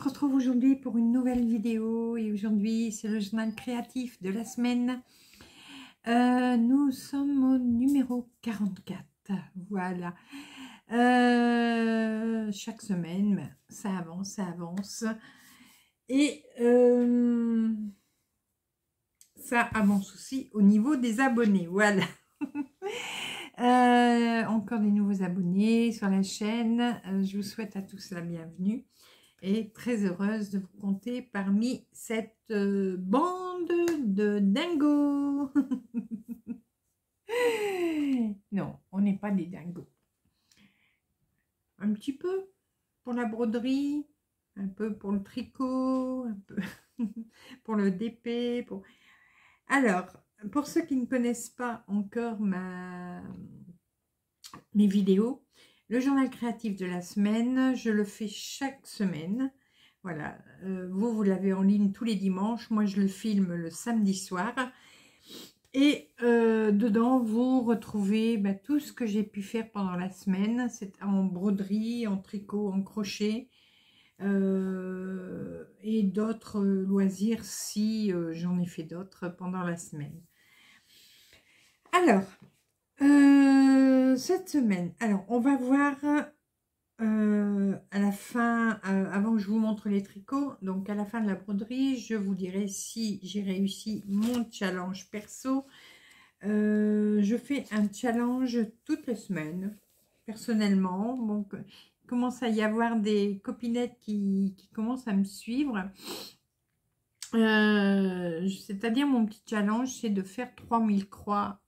Se retrouve aujourd'hui pour une nouvelle vidéo et aujourd'hui c'est le journal créatif de la semaine. Euh, nous sommes au numéro 44, voilà. Euh, chaque semaine, ça avance, ça avance. Et euh, ça avance aussi au niveau des abonnés, voilà. encore des nouveaux abonnés sur la chaîne. je vous souhaite à tous la bienvenue et très heureuse de vous compter parmi cette euh, bande de dingos. non, on n'est pas des dingos. Un petit peu pour la broderie, un peu pour le tricot, un peu pour le DP. Pour... Alors, pour ceux qui ne connaissent pas encore ma... mes vidéos, le journal créatif de la semaine, je le fais chaque semaine. Voilà, euh, vous, vous l'avez en ligne tous les dimanches. Moi, je le filme le samedi soir. Et euh, dedans, vous retrouvez bah, tout ce que j'ai pu faire pendant la semaine. C'est en broderie, en tricot, en crochet. Euh, et d'autres loisirs si j'en ai fait d'autres pendant la semaine. Alors, euh, cette semaine, alors on va voir euh, à la fin, euh, avant que je vous montre les tricots, donc à la fin de la broderie, je vous dirai si j'ai réussi mon challenge perso. je fais un challenge toutes les semaines, personnellement. Donc, il commence à y avoir des copinettes qui, commencent à me suivre. C'est-à-dire, mon petit challenge, c'est de faire 3000 croix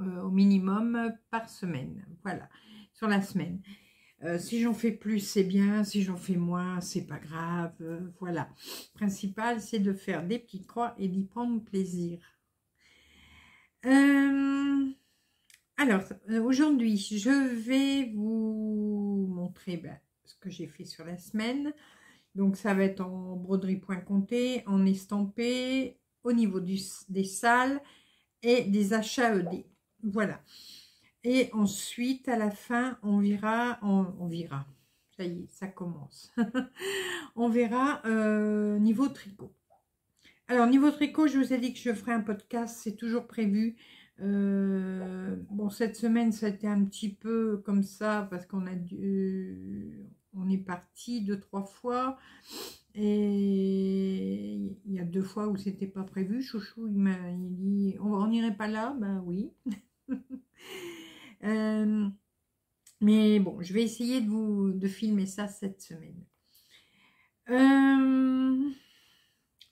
euh, au minimum par semaine. Voilà, sur la semaine. Euh, si j'en fais plus, c'est bien. Si j'en fais moins, c'est pas grave. Euh, voilà. principal, c'est de faire des petites croix et d'y prendre plaisir. alors, aujourd'hui, je vais vous montrer ben, ce que j'ai fait sur la semaine. Donc, ça va être en broderie point compté, en estampé, au niveau du, des salles et des achats ED. Voilà. Et ensuite, à la fin, on verra, on, verra, ça y est, ça commence. on verra euh, niveau tricot. Alors, niveau tricot, je vous ai dit que je ferai un podcast, c'est toujours prévu. Euh, bon, cette semaine, ça a été un petit peu comme ça, parce qu'on a dû, on est parti deux, trois fois. Et il y a deux fois où c'était pas prévu. Chouchou, il m'a dit, on n'irait pas là? Ben oui. Euh, mais bon, je vais essayer de vous de filmer ça cette semaine. Euh,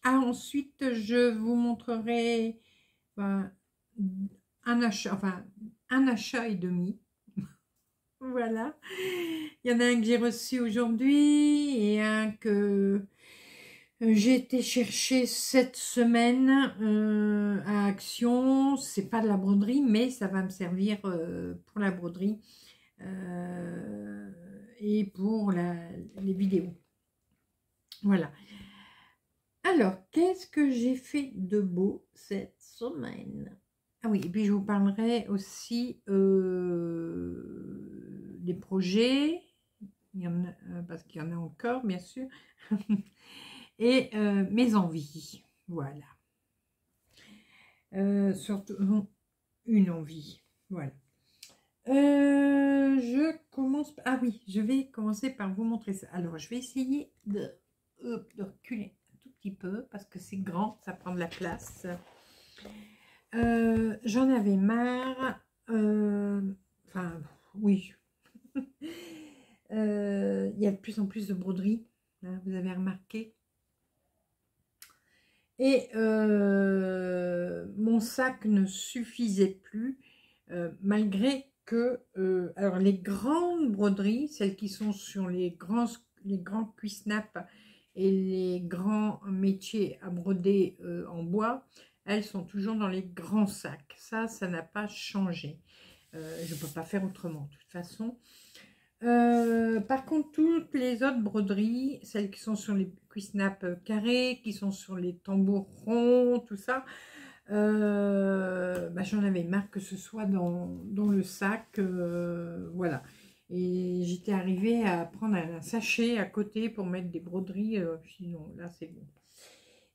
ah, ensuite, je vous montrerai ben, un achat, enfin un achat et demi. voilà. Il y en a un que j'ai reçu aujourd'hui et un que j'ai été chercher cette semaine euh, à Action. C'est pas de la broderie, mais ça va me servir euh, pour la broderie et pour les vidéos. Voilà. Alors, qu'est-ce que j'ai fait de beau cette semaine? Ah oui, et puis je vous parlerai aussi des projets. Parce qu'il y en a encore, bien sûr. et euh, mes envies. Voilà. Euh, surtout une envie. Voilà. Euh, je commence. Ah oui, je vais commencer par vous montrer ça. Alors, je vais essayer de, reculer un tout petit peu parce que c'est grand, ça prend de la place. J'en avais marre. enfin, oui. Il y a de plus en plus de broderie. Hein, vous avez remarqué. Et euh, mon sac ne suffisait plus, euh, malgré que, euh, alors les grandes broderies, celles qui sont sur les grands, les grands cuissnaps et les grands métiers à broder en bois, elles sont toujours dans les grands sacs. Ça, ça n'a pas changé. je ne peux pas faire autrement de toute façon. Par contre, toutes les autres broderies, celles qui sont sur les cuissnaps carrés, qui sont sur les tambours ronds, tout ça, euh, bah, j'en avais marre que ce soit dans, le sac, euh, voilà. Et j'étais arrivée à prendre un, sachet à côté pour mettre des broderies, sinon là c'est bon.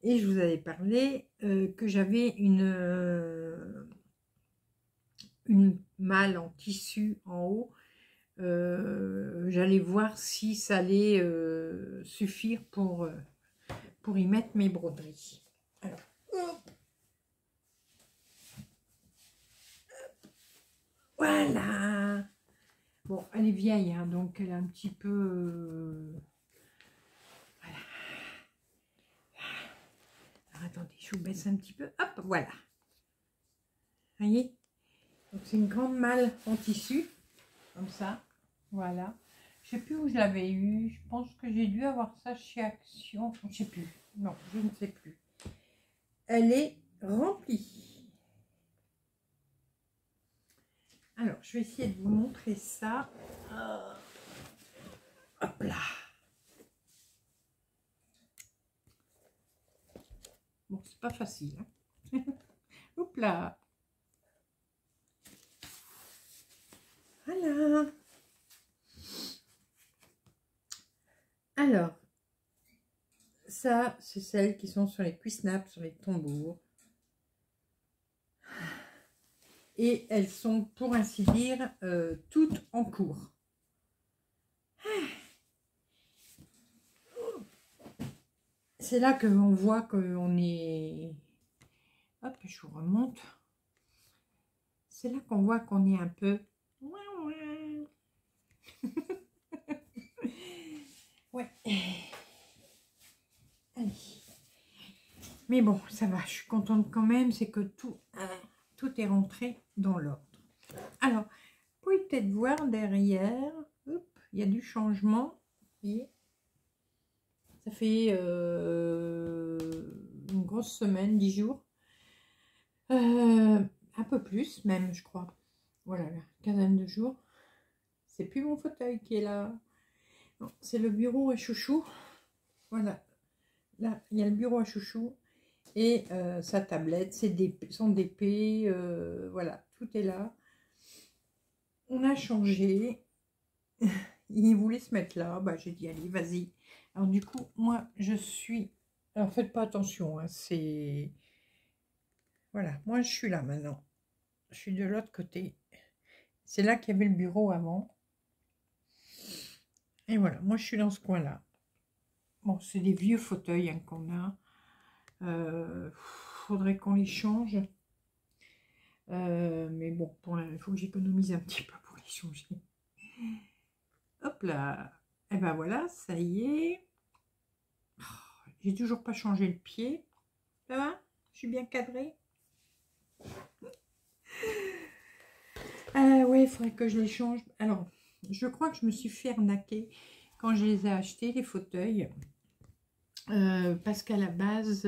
Et je vous avais parlé que j'avais une, une malle en tissu en haut euh, j'allais voir si ça allait euh, suffire pour, euh, pour y mettre mes broderies. Alors, Voilà Bon, elle est vieille, hein, donc elle est un petit peu... voilà. Alors, attendez, je vous baisse un petit peu. Hop, voilà. Vous voyez? Donc, c'est une grande malle en tissu comme ça. Voilà. Je sais plus où je l'avais eu. Je pense que j'ai dû avoir ça chez Action. Je sais plus. Non, je ne sais plus. Elle est remplie. Alors, je vais essayer de vous montrer ça. hop là. Bon, c'est pas facile. Hein. hop là. Voilà. Alors, ça, c'est celles qui sont sur les cuissnaps, sur les tambours. Et elles sont, pour ainsi dire, euh, toutes en cours. C'est là que l'on voit qu'on est... Hop, je vous remonte. C'est là qu'on voit qu'on est un peu ouais. Allez. Mais bon, ça va, je suis contente quand même, c'est que tout, tout est rentré dans l'ordre. Alors, vous pouvez peut-être voir derrière, il y a du changement. Ça fait euh, une grosse semaine, dix jours. Euh, un peu plus même, je crois voilà, quinzaine de jours. C'est plus mon fauteuil qui est là. C'est le bureau à chouchou. Voilà. Là, il y a le bureau à chouchou et euh, sa tablette, ses son DP, euh, voilà, tout est là. On a changé. il voulait se mettre là. Bah, j'ai dit, allez, vas-y. Alors, du coup, moi, je suis... Alors, faites pas attention, hein, c'est... Voilà, moi, je suis là maintenant. Je suis de l'autre côté. C'est là qu'il y avait le bureau avant. Et voilà, moi je suis dans ce coin-là. Bon, c'est des vieux fauteuils hein, qu'on a. Euh, faudrait qu'on les change. Euh, mais bon, il faut que j'économise un petit peu pour les changer. Hop là. Et eh ben voilà, ça y est. Oh, j'ai toujours pas changé le pied. Ça va? Je suis bien cadrée? Ah ouais, il faudrait que je les change. Alors, je crois que je me suis fait arnaquer quand je les ai achetés, les fauteuils. Euh, parce qu'à la base,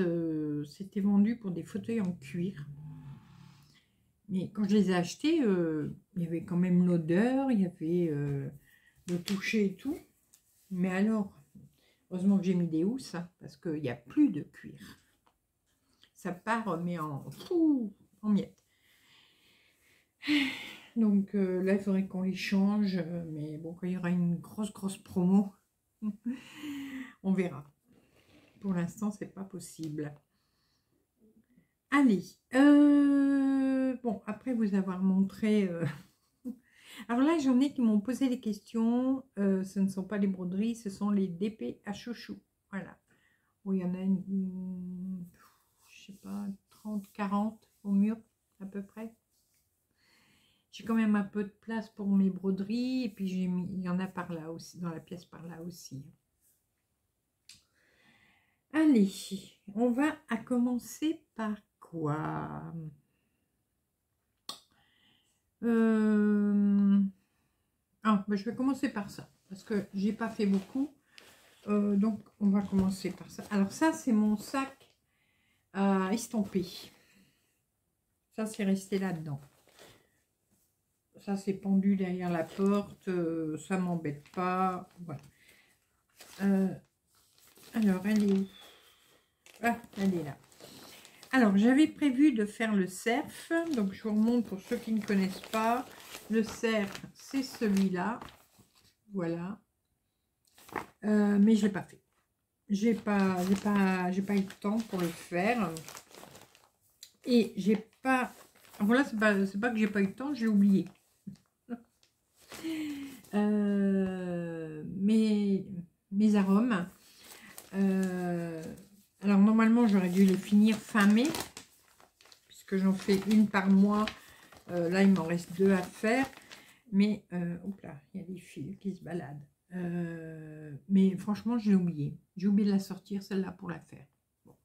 c'était vendu pour des fauteuils en cuir. Mais quand je les ai achetés, il y avait quand même l'odeur, il y avait le toucher et tout. Mais alors, heureusement que j'ai mis des housses, hein, parce qu'il n'y a plus de cuir. Ça part, mais en, en miettes. Donc euh, là, il faudrait qu'on les change. Euh, mais bon, quand il y aura une grosse, grosse promo, on verra. Pour l'instant, c'est pas possible. Allez. Euh, bon, après vous avoir montré... Alors là, j'en ai qui m'ont posé des questions. ce ne sont pas les broderies, ce sont les DP à chouchou. Voilà. Oui, il y en a une, je sais pas, 30, 40 au mur à peu près. J'ai quand même un peu de place pour mes broderies. Et puis, j'ai mis, il y en a par là aussi, dans la pièce par là aussi. Allez, on va à commencer par quoi? Euh... ah, ben, Je vais commencer par ça. Parce que j'ai pas fait beaucoup. Euh, donc, on va commencer par ça. Alors, ça, c'est mon sac à estamper. Ça, c'est resté là-dedans ça c'est pendu derrière la porte, euh, ça m'embête pas. Voilà. Euh, alors, elle est où? Ah, elle est là. Alors, j'avais prévu de faire le cerf. Donc, je vous remonte pour ceux qui ne connaissent pas. Le cerf, c'est celui-là. Voilà. Euh, mais je l'ai pas fait. J'ai pas, pas, j'ai pas eu le temps pour le faire. Et j'ai pas... Voilà, c'est pas, pas que j'ai pas eu le temps, j'ai oublié. Euh, mes, mes arômes. Euh, alors normalement j'aurais dû les finir fin mai, puisque j'en fais une par mois. Euh, là il m'en reste deux à faire. Mais, là, il y a des fils qui se baladent. mais franchement, j'ai oublié. J'ai oublié de la sortir, celle-là, pour la faire. Bon,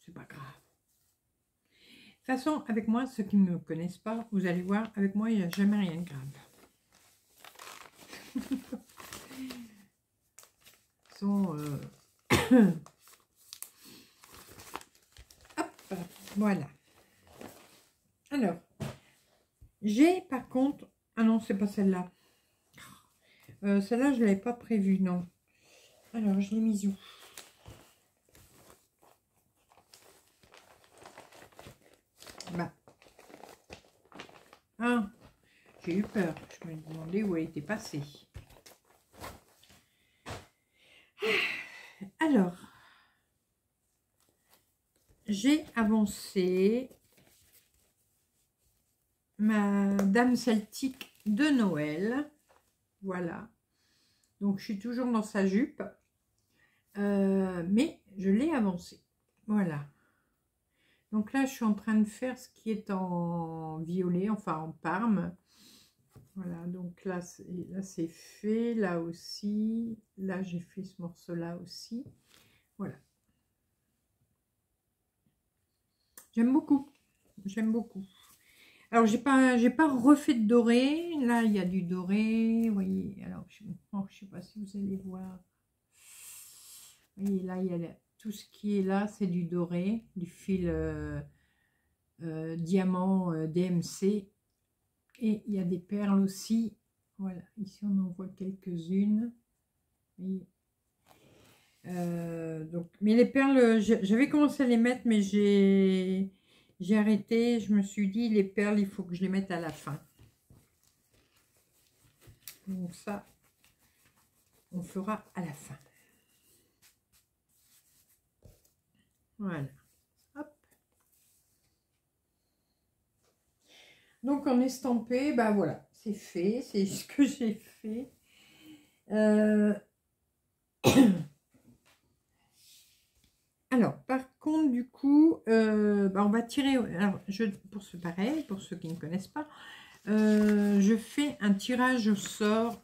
c'est pas grave. De toute façon, avec moi, ceux qui ne me connaissent pas, vous allez voir, avec moi, il n'y a jamais rien de grave. Sont euh, voilà. Alors, j'ai par contre... Ah non, c'est pas celle-là. Euh, celle-là, je ne l'avais pas prévue, non. Alors, je l'ai mise où? Bah. Ah, j'ai eu peur. Je me demandais où elle était passée. Alors, j'ai avancé ma dame celtique de Noël. Voilà. Donc, je suis toujours dans sa jupe. Euh, mais je l'ai avancé. Voilà. Donc là, je suis en train de faire ce qui est en violet, enfin en parme. Voilà, donc là, c'est fait, là aussi. Là, j'ai fait ce morceau-là aussi. Voilà. J'aime beaucoup. J'aime beaucoup. Alors, j'ai pas, pas refait de doré. Là, il y a du doré. Vous voyez, alors, je oh, sais pas si vous allez voir. Vous voyez, là, il y a tout ce qui est là, c'est du doré, du fil euh, euh, diamant euh, DMC et il y a des perles aussi. Voilà, ici on en voit quelques-unes. Euh, donc, mais les perles, j'avais commencé à les mettre, mais j'ai arrêté. Je me suis dit, les perles, il faut que je les mette à la fin. Donc ça, on fera à la fin. Voilà. Donc en estampé, bah voilà, c'est fait, c'est ce que j'ai fait. Euh, alors, par contre, du coup, euh, bah, on va tirer, alors, je, pour ce pareil, pour ceux qui ne connaissent pas, euh, je fais un tirage au sort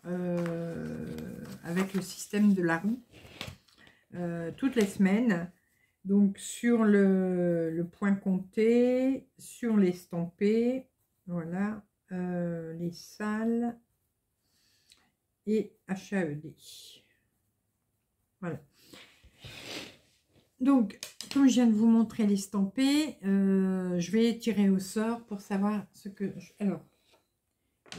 avec le système de la roue toutes les semaines. Donc, sur le, le point compté, sur l'estampé, voilà, euh, les salles et HAED. Voilà. Donc, comme je viens de vous montrer l'estampé, euh, je vais tirer au sort pour savoir ce que... Alors,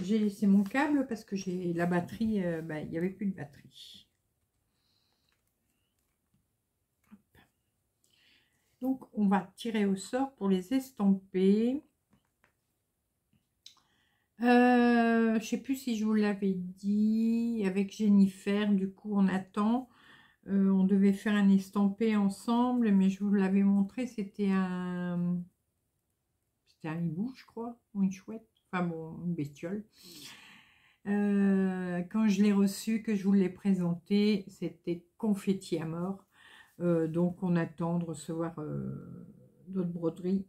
j'ai laissé mon câble parce que j'ai la batterie, euh, ben, il n'y avait plus de batterie. Donc, on va tirer au sort pour les estamper. Euh, je sais plus si je vous l'avais dit avec Jennifer. Du coup, on attend. Euh, on devait faire un estampé ensemble, mais je vous l'avais montré. C'était un, c'était un hibou, je crois, ou une chouette. Enfin bon, une bestiole. Euh, quand je l'ai reçu, que je vous l'ai présenté, c'était confetti à mort. Euh, donc on attend de recevoir d'autres broderies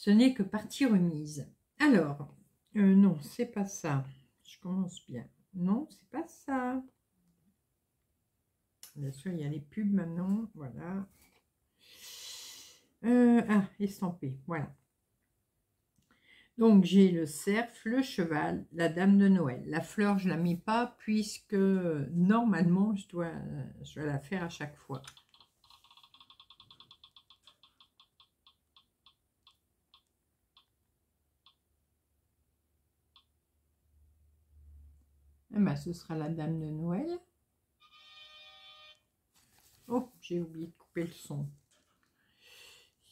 ce n'est que partie remise. Alors, euh, non, c'est pas ça. Je commence bien. Non, c'est pas ça. Bien sûr, il y a les pubs maintenant. Voilà. Euh, ah, estampé. Voilà. Donc, j'ai le cerf, le cheval, la dame de Noël. La fleur, je ne la mets pas puisque normalement, je dois, je dois la faire à chaque fois. Ben, ce sera la dame de Noël. Oh, j'ai oublié de couper le son.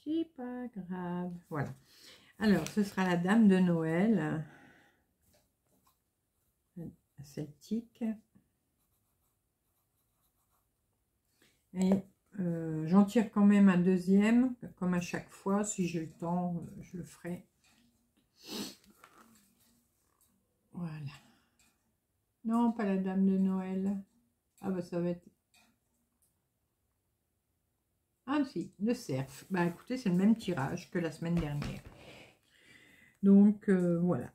C'est pas grave. Voilà. Alors, ce sera la dame de Noël. Celtique. Et euh, j'en tire quand même un deuxième, comme à chaque fois. Si j'ai le temps, je le ferai. Voilà. Non, pas la dame de Noël. Ah bah ça va être... Ah si, le cerf. Bah écoutez, c'est le même tirage que la semaine dernière. Donc euh, voilà.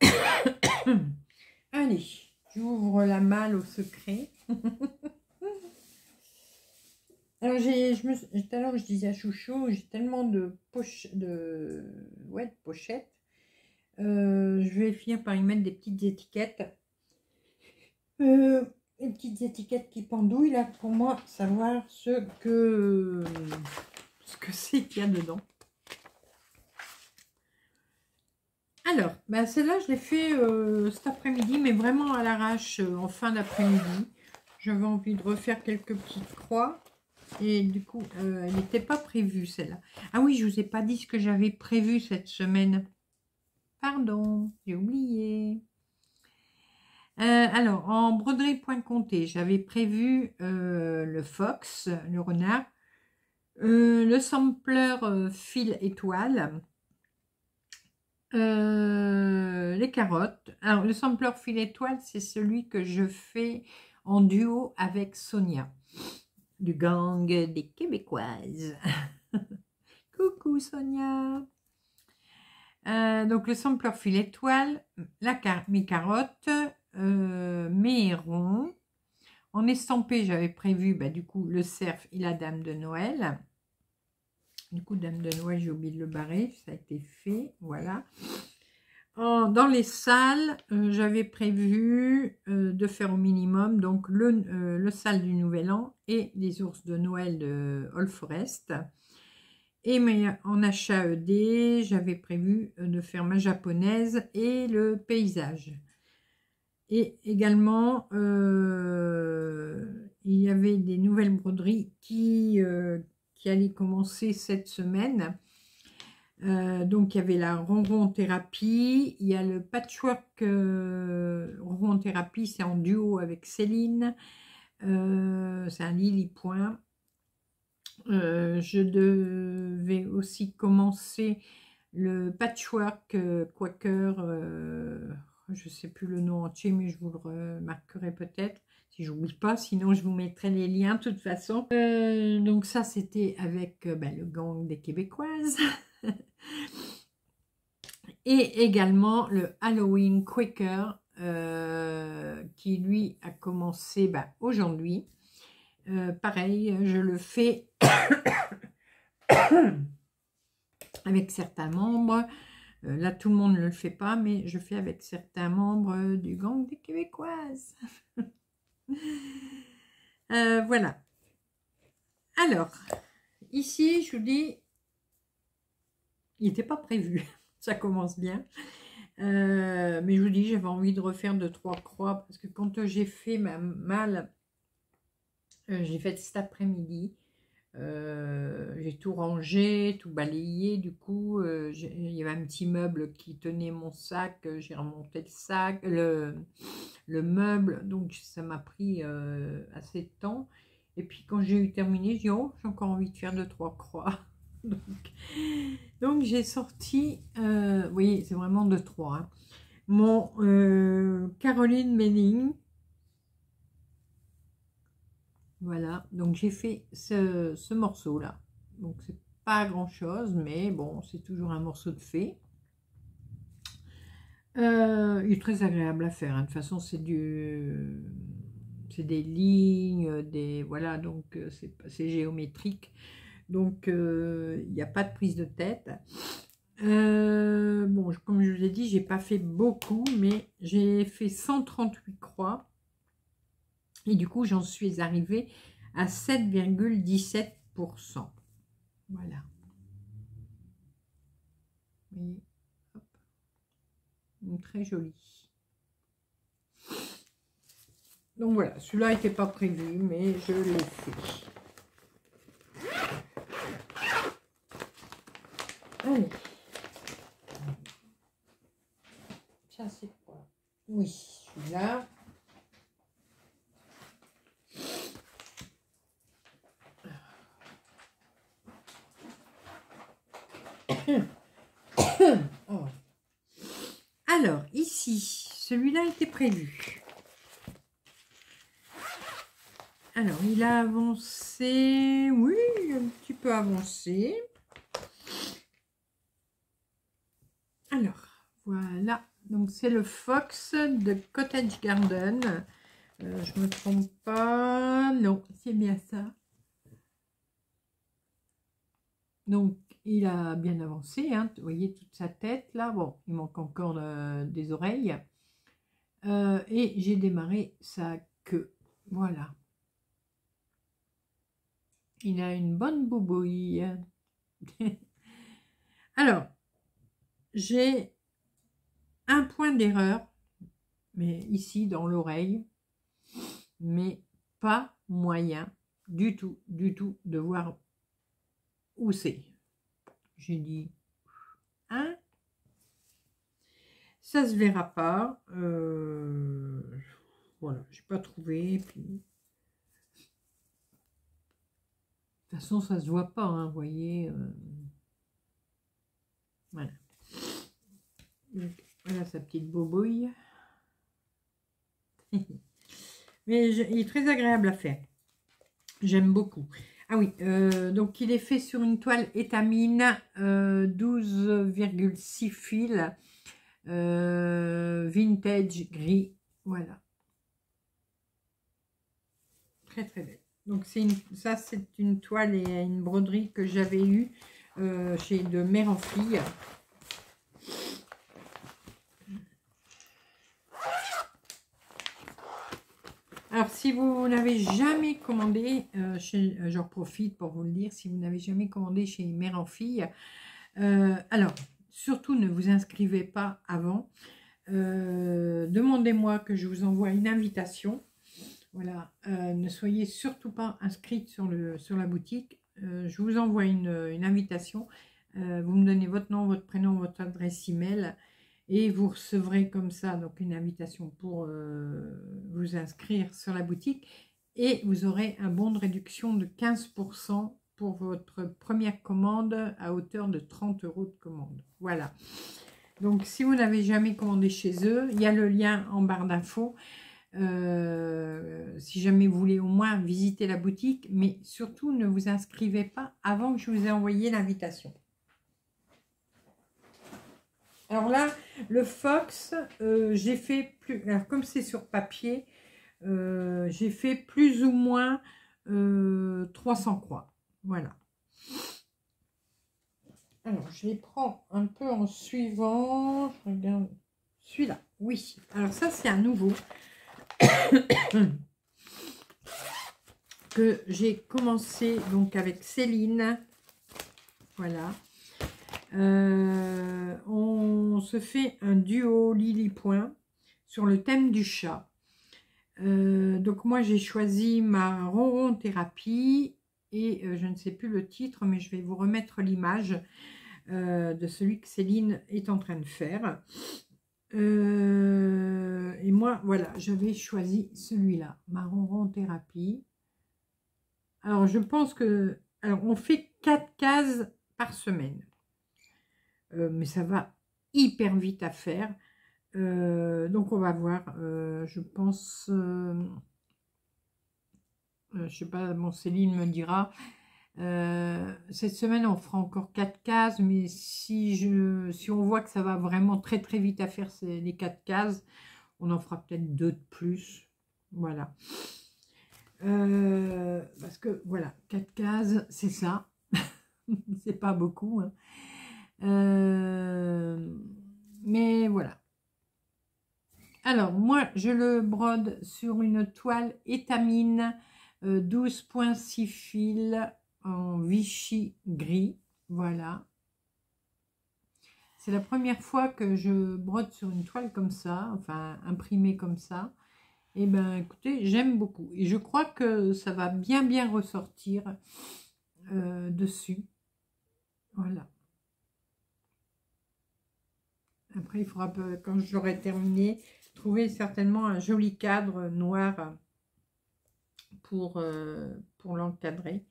Allez, j'ouvre la malle au secret. Alors, je me, tout à l'heure, je disais à Chouchou, j'ai tellement de, poche, de, ouais, pochettes. Euh, je vais finir par y mettre des petites étiquettes. Euh, des petites étiquettes qui pendouillent, là, pour moi, savoir ce que, ce que c'est qu'il y a dedans. Alors, ben celle-là, je l'ai fait euh, cet après-midi, mais vraiment à l'arrache, en fin d'après-midi. J'avais envie de refaire quelques petites croix. Et du coup, euh, elle n'était pas prévue celle-là. Ah oui, je ne vous ai pas dit ce que j'avais prévu cette semaine. Pardon, j'ai oublié. Euh, alors, en broderie point j'avais prévu euh, le fox, le renard, le sampler fil étoile, les carottes. Alors, le sampler fil étoile, c'est celui que je fais en duo avec Sonia du gang des Québécoises. Coucou Sonia. Euh, donc le sampler fil étoile, mes carottes, euh, mes hérons. En estampé, j'avais prévu bah, du coup le cerf et la dame de Noël. Du coup, dame de Noël, j'ai oublié de le barrer, ça a été fait, voilà dans les salles, euh, j'avais prévu euh, de faire au minimum donc le, euh, le salle du Nouvel An et les ours de Noël de All Forest. Et mais en achat ED, j'avais prévu de faire ma japonaise et le paysage. Et également, il y avait des nouvelles broderies qui, qui allaient commencer cette semaine. Euh, donc, il y avait la ronron thérapie. Il y a le patchwork euh, ronron thérapie, c'est en duo avec Céline. Euh, c'est un lily point. je devais aussi commencer le patchwork Quaker. je ne sais plus le nom entier, mais je vous le remarquerai peut-être. Si je n'oublie pas, sinon je vous mettrai les liens de toute façon. donc ça, c'était avec ben, le gang des Québécoises. Et également le Halloween Quicker euh, qui lui a commencé bah, aujourd'hui. Euh, pareil, je le fais avec certains membres. là, tout le monde ne le fait pas, mais je fais avec certains membres du gang des Québécoises. voilà. Alors, ici, je vous dis, il n'était pas prévu. Ça commence bien. Euh, mais je vous dis, j'avais envie de refaire deux, trois croix parce que quand j'ai fait ma malle, euh, j'ai fait cet après-midi. Euh, j'ai tout rangé, tout balayé. Du coup, il y avait un petit meuble qui tenait mon sac. J'ai remonté le sac, le, le meuble. Donc, ça m'a pris assez de temps. Et puis, quand j'ai eu terminé, j'ai dit, oh, j'ai encore envie de faire deux, trois croix. Donc, j'ai sorti, euh, vous voyez, c'est vraiment de trois. Hein. Mon euh, Caroline Melling. Voilà, donc j'ai fait ce, morceau-là. Donc, c'est pas grand-chose, mais bon, c'est toujours un morceau de fée. Euh, il est très agréable à faire. Hein. De toute façon, c'est du, c'est des lignes, des voilà, donc c'est géométrique. Donc, euh, il n'y a pas de prise de tête. Euh, bon, comme je vous l'ai dit, j'ai pas fait beaucoup, mais j'ai fait 138 croix. Et du coup, j'en suis arrivée à 7,17%. Voilà. très joli. Donc voilà, celui-là n'était pas prévu, mais je l'ai fait. Allez. Ça, c'est quoi? Oui, celui-là. Oh. Alors, ici, celui-là était prévu. Alors, il a avancé, oui, un petit peu avancé. Alors, voilà. Donc, c'est le Fox de Cottage Garden. Euh, je ne me trompe pas. Non, c'est bien ça. Donc, il a bien avancé. Hein. Vous voyez toute sa tête là. Bon, il manque encore euh, des oreilles. Euh, et j'ai démarré sa queue. Voilà. Il a une bonne boubouille. Alors, j'ai un point d'erreur, mais ici dans l'oreille, mais pas moyen du tout, du tout de voir où c'est. J'ai dit, hein Ça se verra pas. Euh, voilà, j'ai pas trouvé. Puis... De toute façon, ça se voit pas, hein, vous voyez. Euh. Voilà voilà sa petite bobouille. Mais il est très agréable à faire. J'aime beaucoup. Ah oui, euh, donc il est fait sur une toile étamine, 12,6 euh, fils, euh, vintage gris. Voilà. Très très belle. Donc une, ça c'est une toile et une broderie que j'avais eue chez de mère en fille. Alors, si vous n'avez jamais commandé, euh, euh, j'en profite pour vous le dire, si vous n'avez jamais commandé chez Mère en Fille, euh, alors, surtout ne vous inscrivez pas avant. Demandez-moi que je vous envoie une invitation. Voilà, ne soyez surtout pas inscrite sur, le, sur la boutique. je vous envoie une, une invitation. vous me donnez votre nom, votre prénom, votre adresse email et vous recevrez comme ça donc une invitation pour euh, vous inscrire sur la boutique et vous aurez un bon de réduction de 15% pour votre première commande à hauteur de 30 euros de commande. Voilà. Donc, si vous n'avez jamais commandé chez eux, il y a le lien en barre d'infos. Euh, si jamais vous voulez au moins visiter la boutique, mais surtout ne vous inscrivez pas avant que je vous ai envoyé l'invitation. Alors là, le Fox, euh, j'ai fait plus, alors comme c'est sur papier, euh, j'ai fait plus ou moins 300 euh, croix. Voilà. Alors, je les prends un peu en suivant. Je regarde celui-là. Oui. Alors, ça, c'est un nouveau. que j'ai commencé donc avec Céline. Voilà. Euh, on se fait un duo Lily Point sur le thème du chat. Euh, donc moi j'ai choisi ma ronron thérapie et euh, je ne sais plus le titre mais je vais vous remettre l'image de celui que Céline est en train de faire. et moi voilà j'avais choisi celui-là, ma ronron thérapie. Alors je pense que alors on fait quatre cases par semaine. Euh, mais ça va hyper vite à faire. Euh, donc on va voir, euh, je pense, je sais pas, mon Céline me dira, cette semaine on fera encore quatre cases, mais si, je, si on voit que ça va vraiment très très vite à faire les quatre cases, on en fera peut-être deux de plus, voilà. parce que voilà, quatre cases, c'est ça, c'est pas beaucoup, hein. Euh, mais voilà. Alors, moi, je le brode sur une toile étamine 12.6 euh, fils en Vichy gris. Voilà. C'est la première fois que je brode sur une toile comme ça, enfin imprimée comme ça. Et eh ben écoutez, j'aime beaucoup. Et je crois que ça va bien bien ressortir euh, dessus. Voilà. Après, il faudra, quand j'aurai terminé, trouver certainement un joli cadre noir pour, euh, pour l'encadrer.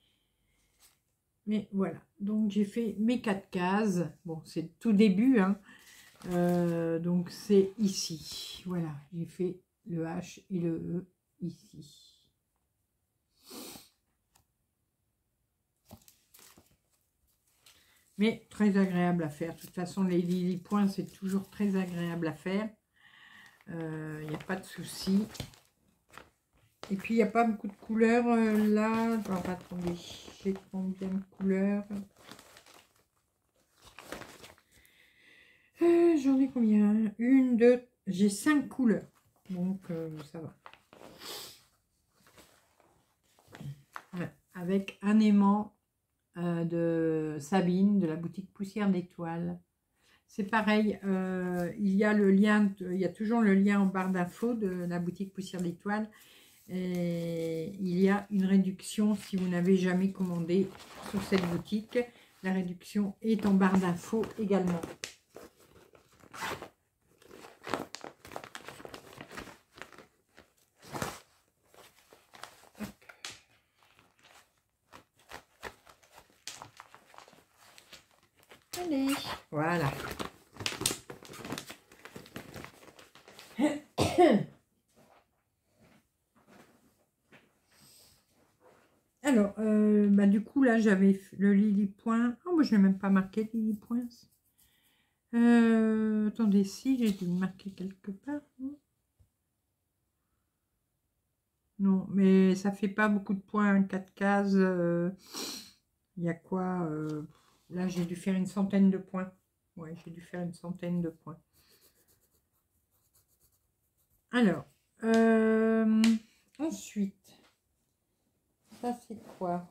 Mais voilà, donc j'ai fait mes quatre cases. Bon, c'est tout début, hein. Euh, donc c'est ici. Voilà, j'ai fait le H et le E ici. Mais très agréable à faire. De toute façon, les, points, c'est toujours très agréable à faire. Il euh, n'y a pas de souci. Et puis, il n'y a pas beaucoup de couleurs euh, là. Alors, attendez, j'ai combien de couleurs euh, J'en ai combien? Une, deux, j'ai cinq couleurs. Donc, ça va. avec un aimant euh, de Sabine, de la boutique Poussière d'étoiles. C'est pareil, euh, il y a le lien, il y a toujours le lien en barre d'infos de la boutique Poussière d'étoiles. Il y a une réduction si vous n'avez jamais commandé sur cette boutique. La réduction est en barre d'infos également. Voilà. Alors, euh, bah, du coup, là, j'avais le Lily Point. Oh, moi, je n'ai même pas marqué Lily Point. Euh, attendez, si, j'ai dû le marquer quelque part. Non, mais ça fait pas beaucoup de points, 4 cases. Euh, il y a quoi Là, j'ai dû faire une centaine de points. Oui, j'ai dû faire une centaine de points. Alors, euh, ensuite, ça c'est quoi?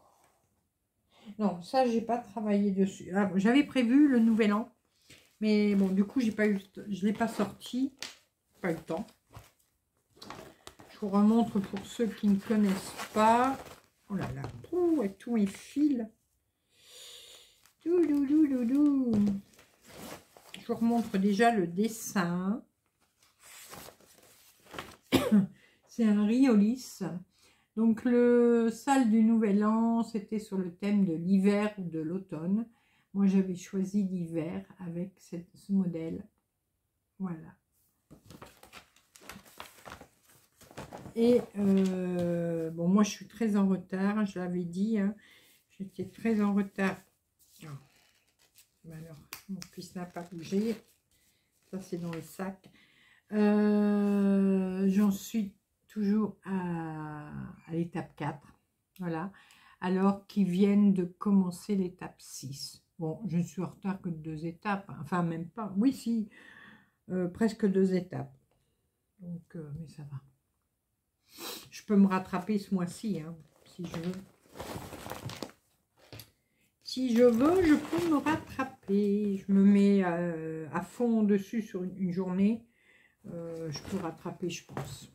Non, ça j'ai pas travaillé dessus. Ah, j'avais prévu le nouvel an, mais bon, du coup, j'ai pas eu, je l'ai pas sorti, pas eu le temps. Je vous remontre pour ceux qui ne connaissent pas. Oh là là, tout, et tous. Je vous remontre déjà le dessin. C'est un riolis. Donc le salle du Nouvel An, c'était sur le thème de l'hiver ou de l'automne. Moi, j'avais choisi l'hiver avec ce modèle. Voilà. Et euh, bon, moi, je suis très en retard, je l'avais dit. Hein. J'étais très en retard alors, mon fils n'a pas bougé. Ça, c'est dans le sac. Euh, j'en suis toujours à, l'étape 4. Voilà. Alors qu'ils viennent de commencer l'étape 6. Bon, je suis en retard que de deux étapes. Enfin, même pas. Oui, si. Euh, presque deux étapes. Donc, euh, mais ça va. Je peux me rattraper ce mois-ci, hein, si je veux. Si je veux, je peux me rattraper. Je me mets euh, à, fond dessus sur une, journée. je peux rattraper, je pense.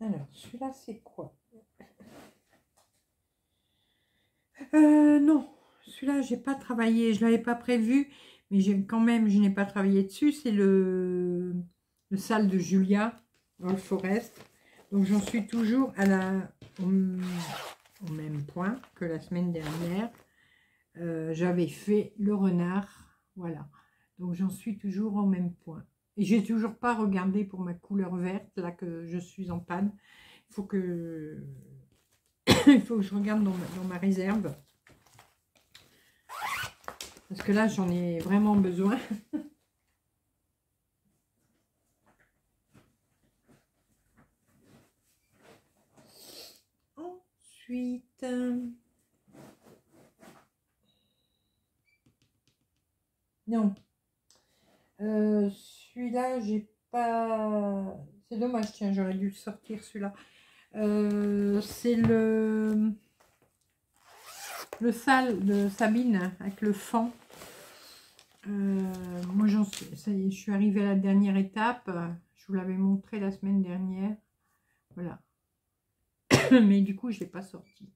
Alors, celui-là, c'est quoi? Euh, Non, celui-là, j'ai pas travaillé. Je l'avais pas prévu, mais quand même, je n'ai pas travaillé dessus. C'est le, le salle de Julia dans le Forest. Donc, j'en suis toujours à la, au, même point que la semaine dernière. Euh, j'avais fait le renard. Voilà. Donc, j'en suis toujours au même point. Et j'ai toujours pas regardé pour ma couleur verte, là que je suis en panne. Il faut que, Il faut que je regarde dans ma, réserve. Parce que là, j'en ai vraiment besoin. Ensuite... Non. Euh, celui-là, j'ai pas... C'est dommage, tiens, j'aurais dû sortir celui-là. Euh, c'est le... Le sale de Sabine avec le fond. Euh, moi, j'en je suis arrivée à la dernière étape. Je vous l'avais montré la semaine dernière. Voilà. Mais du coup, je ne l'ai pas sorti.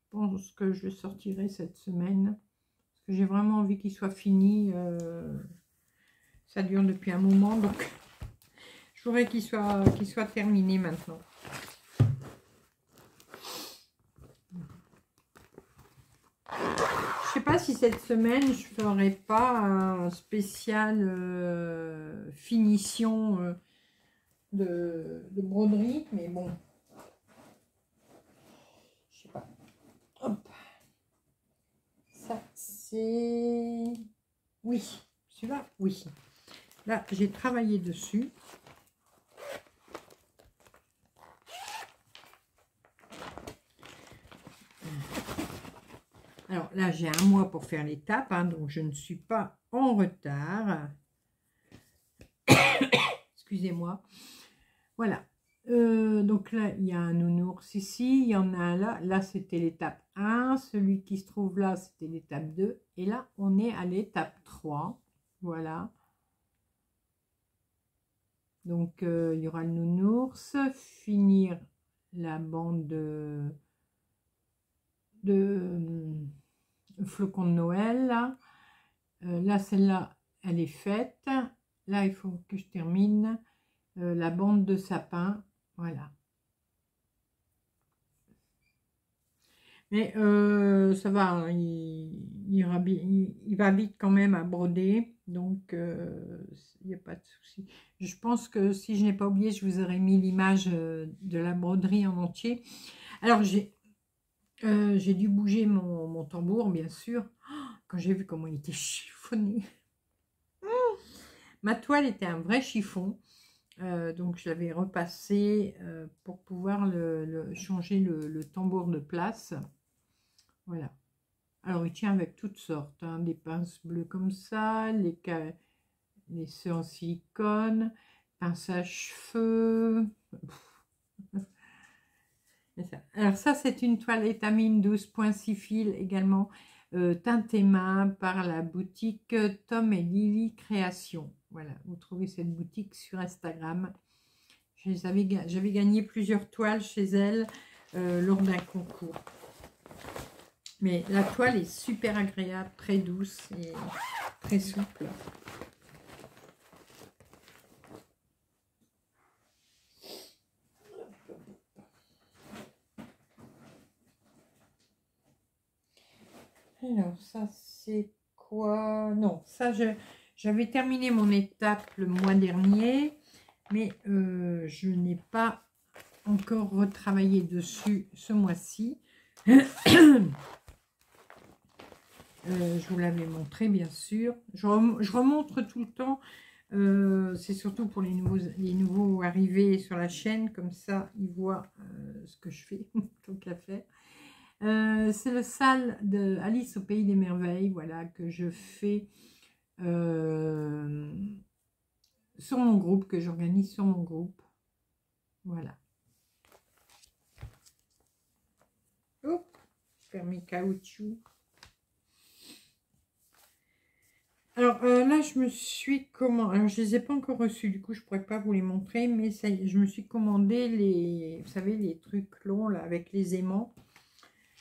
Je pense que je le sortirai cette semaine. Parce que j'ai vraiment envie qu'il soit fini. Euh, ça dure depuis un moment, donc je voudrais qu'il soit, qu'il soit terminé maintenant. Je sais pas si cette semaine je ferai pas un spécial euh, finition euh, de, de, broderie, mais bon. Je sais pas. Ça c'est. Oui, celui-là, oui. Là, j'ai travaillé dessus. Alors là, j'ai un mois pour faire l'étape, hein, donc je ne suis pas en retard. Excusez-moi. Voilà. Euh, donc là, il y a un nounours ici, il y en a un là. Là, c'était l'étape 1. Celui qui se trouve là, c'était l'étape 2. Et là, on est à l'étape 3. Voilà. Donc, euh, il y aura le nounours, finir la bande de, euh, flocons de Noël. Là, euh, là celle-là, elle est faite. Là, il faut que je termine la bande de sapin. Voilà. Mais ça va, hein, il, il, va vite quand même à broder. Donc, il n'y a pas de souci. Je pense que si je n'ai pas oublié, je vous aurais mis l'image euh, de la broderie en entier. Alors, j'ai euh, dû bouger mon, tambour, bien sûr. Quand j'ai vu comment il était chiffonné. Ma toile était un vrai chiffon. Euh, donc, je l'avais repassé pour pouvoir changer le, tambour de place. Voilà. Alors, il tient avec toutes sortes. Hein, des pinces bleues comme ça, les, les en silicone, pince à cheveux. Alors ça, c'est une toile étamine 12.6 fil également euh, teintée main par la boutique Tom et Lily Création. Voilà, vous trouvez cette boutique sur Instagram. J'avais gagné plusieurs toiles chez elle euh, lors d'un concours. Mais la toile est super agréable, très douce et très souple. Alors, ça, c'est quoi? Non, ça, j'avais terminé mon étape le mois dernier, mais euh, je n'ai pas encore retravaillé dessus ce mois-ci. je vous l'avais montré, bien sûr. Je, remontre tout le temps. C'est surtout pour les nouveaux, les nouveaux arrivés sur la chaîne. Comme ça, ils voient ce que je fais, tant qu'à faire. C'est le salle de Alice au Pays des Merveilles, voilà, que je fais sur mon groupe, que j'organise sur mon groupe. Voilà. Hop, faire mes caoutchoucs. Alors euh, là, je me suis commandé, alors je les ai pas encore reçus, du coup je pourrais pas vous les montrer, mais je me suis commandé les, vous savez, les trucs longs avec les aimants.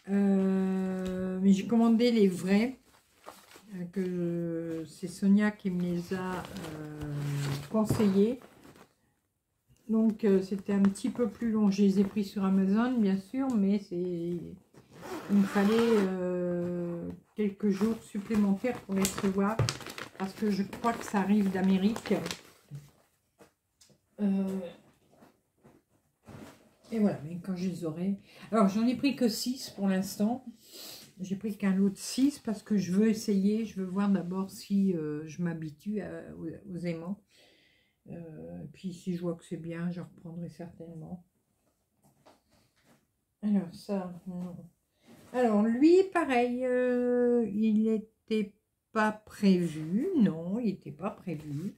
Euh, mais j'ai commandé les vrais, euh, que c'est Sonia qui me les a conseillés. Donc euh, c'était un petit peu plus long. Je les ai pris sur Amazon bien sûr, mais c'est il me fallait euh, quelques jours supplémentaires pour les recevoir parce que je crois que ça arrive d'Amérique. Euh, et voilà, mais quand je les aurai. Alors j'en ai pris que 6 pour l'instant. J'ai pris qu'un lot de 6 parce que je veux essayer, je veux voir d'abord si je m'habitue aux aimants. Euh, puis si je vois que c'est bien, je reprendrai certainement. Alors ça, Alors lui, pareil, euh, il n'était pas prévu. Non, il n'était pas prévu.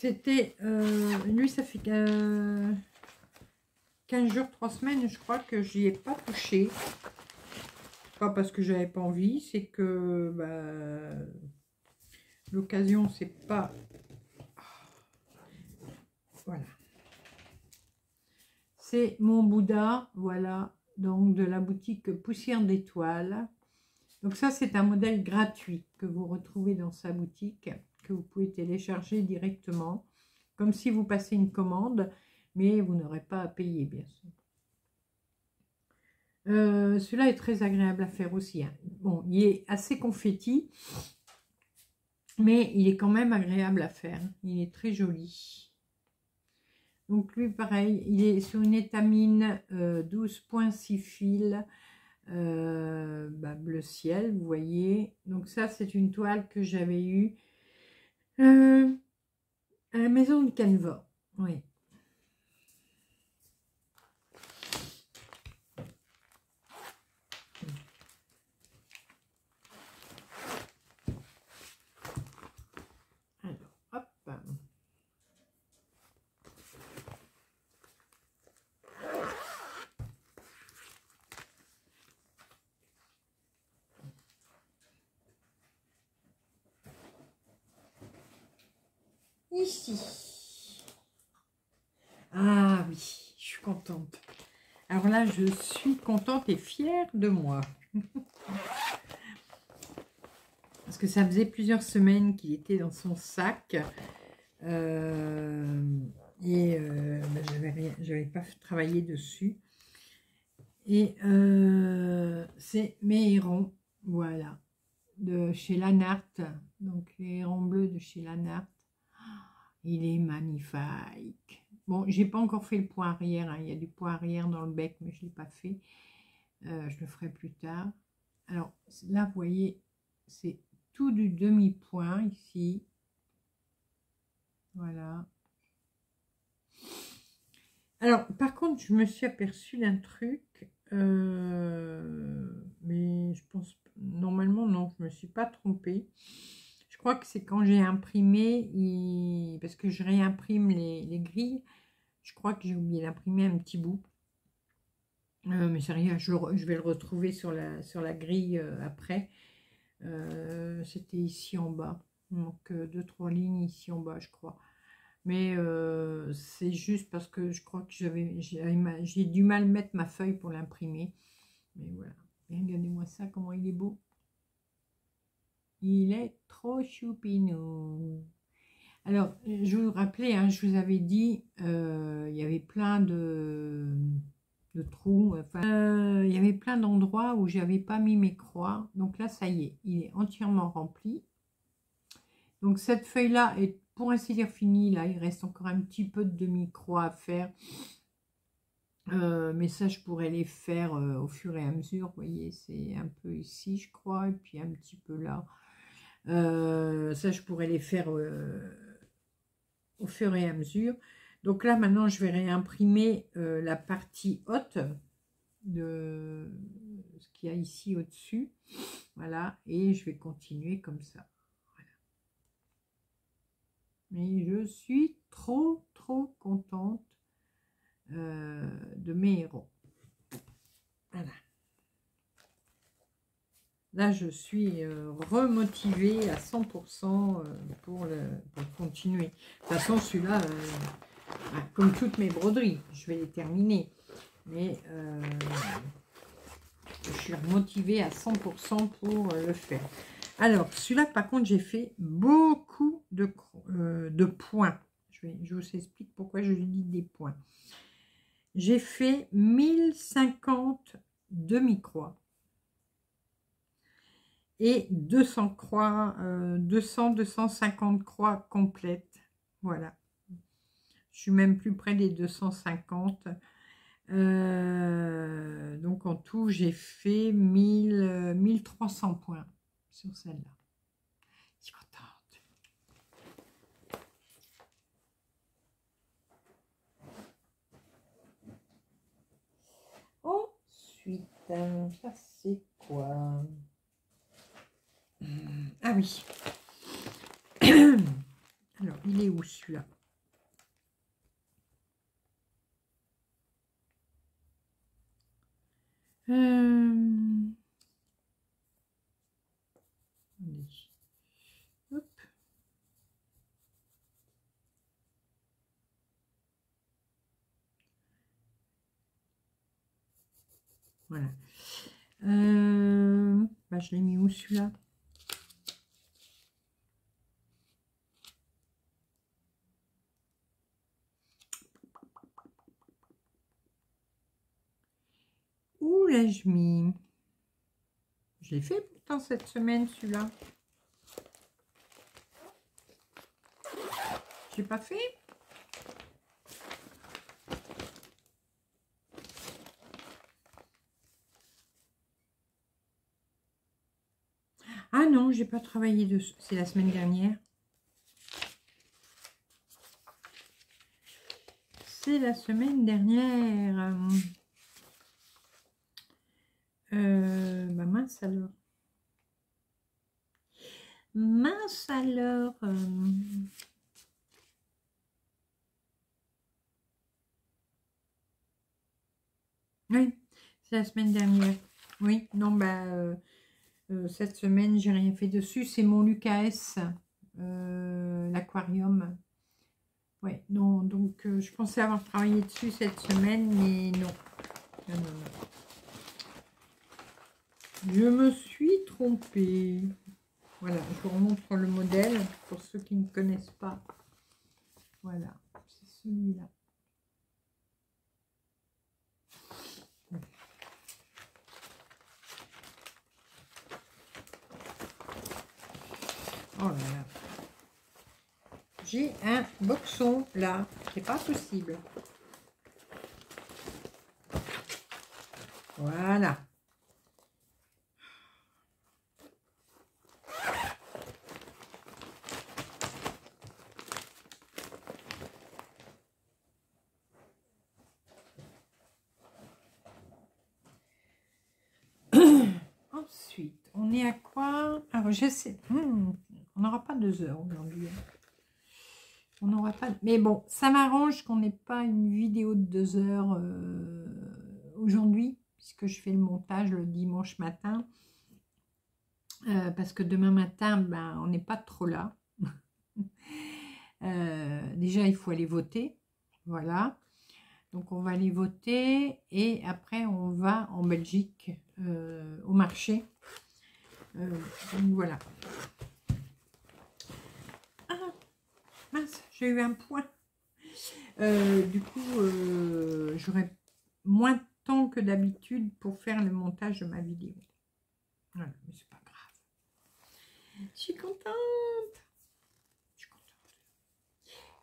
C'était, euh, lui, ça fait 15 jours, 3 semaines, je crois que j'y ai pas touché. Pas parce que j'avais pas envie, c'est que bah, L'occasion, c'est pas... Voilà. C'est mon Bouddha, voilà, donc de la boutique Poussière d'étoiles. Donc ça, c'est un modèle gratuit que vous retrouvez dans sa boutique, vous pouvez télécharger directement, comme si vous passez une commande, mais vous n'aurez pas à payer, bien sûr. Euh, Celui-là est très agréable à faire aussi. Hein. Bon, il est assez confetti, mais il est quand même agréable à faire. Il est très joli. Donc lui, pareil, il est sur une étamine 12.6 fils bleu ciel, vous voyez. Donc ça, c'est une toile que j'avais eue euh, à la maison de Canva. Oui. Ah oui, je suis contente. Alors là, je suis contente et fière de moi. Parce que ça faisait plusieurs semaines qu'il était dans son sac. Euh, et euh, ben, je n'avais pas travaillé dessus. Et euh, c'est mes hérons, voilà, de chez Lanart. Donc les hérons bleus de chez Lanart. Il est magnifique. Bon, j'ai pas encore fait le point arrière. Hein. Il y a du point arrière dans le bec, mais je l'ai pas fait. Euh, je le ferai plus tard. Alors, là, vous voyez, c'est tout du demi-point ici. Voilà. Alors, par contre, je me suis aperçue d'un truc. Euh, mais je pense, normalement, non, je me suis pas trompée crois que c'est quand j'ai imprimé, parce que je réimprime les, grilles, je crois que j'ai oublié d'imprimer un petit bout. Euh, mais c'est rien, je, vais le retrouver sur la, sur la grille euh, après. Euh, c'était ici en bas. Donc deux, trois lignes ici en bas, je crois. Mais c'est juste parce que je crois que j'ai du mal mettre ma feuille pour l'imprimer. Mais voilà. Regardez-moi ça, comment il est beau. Il est trop choupinou. Alors, je vous rappelais, hein, je vous avais dit, euh, il y avait plein de, trous, euh, il y avait plein d'endroits où j'avais pas mis mes croix. Donc là, ça y est, il est entièrement rempli. Donc cette feuille-là est pour ainsi dire finie. Là, il reste encore un petit peu de demi-croix à faire. Euh, mais ça, je pourrais les faire au fur et à mesure. Vous voyez, c'est un peu ici, je crois, et puis un petit peu là. Euh, ça, je pourrais les faire au fur et à mesure. Donc là, maintenant, je vais réimprimer la partie haute de ce qu'il y a ici au-dessus. Voilà, et je vais continuer comme ça. Voilà. Mais je suis trop, trop contente euh, de mes héros. Voilà. Là, je suis euh, remotivée à 100% euh, pour, le, continuer. De toute façon, celui-là, bah, comme toutes mes broderies, je vais les terminer. Mais je suis motivée à 100% pour le faire. Alors, celui-là, par contre, j'ai fait beaucoup de, de points. Je, vais, je vous explique pourquoi je dis des points j'ai fait 1050 demi-croix et 200 croix, 200, 250 croix complètes. Voilà. Je suis même plus près des 250. Euh, donc en tout, j'ai fait 1000, 1300 points sur celle-là. Ensuite, ça c'est quoi? Ah oui. Alors, il est où celui-là? Euh... Voilà. Euh, bah, je l'ai mis où celui-là Où l'ai-je mis Je l'ai fait pourtant cette semaine celui-là. J'ai pas fait Ah non, j'ai pas travaillé dessus. C'est la semaine dernière. C'est la semaine dernière. Euh, bah mince alors. Mince alors. Euh. Oui, c'est la semaine dernière. Oui, non, bah... Euh, euh, cette semaine, j'ai rien fait dessus. C'est mon Lucas, l'aquarium. Ouais, non, donc je pensais avoir travaillé dessus cette semaine, mais non. Je me suis trompée. Voilà, je vous remontre le modèle pour ceux qui ne connaissent pas. Voilà, c'est celui-là. Oh là là. J'ai un boxon là. C'est pas possible. Voilà. Ensuite, on est à Hmm, on n'aura pas deux heures aujourd'hui. On n'aura pas... Mais bon, ça m'arrange qu'on n'ait pas une vidéo de deux heures euh, aujourd'hui, puisque je fais le montage le dimanche matin. Euh, parce que demain matin, ben, on n'est pas trop là. Euh, déjà, il faut aller voter. Voilà. Donc, on va aller voter et après, on va en Belgique au marché. Donc, voilà. mince, j'ai eu un point. Euh, du coup, euh, j'aurai moins de temps que d'habitude pour faire le montage de ma vidéo. Voilà, mais c'est pas grave. Je suis contente. Je suis contente.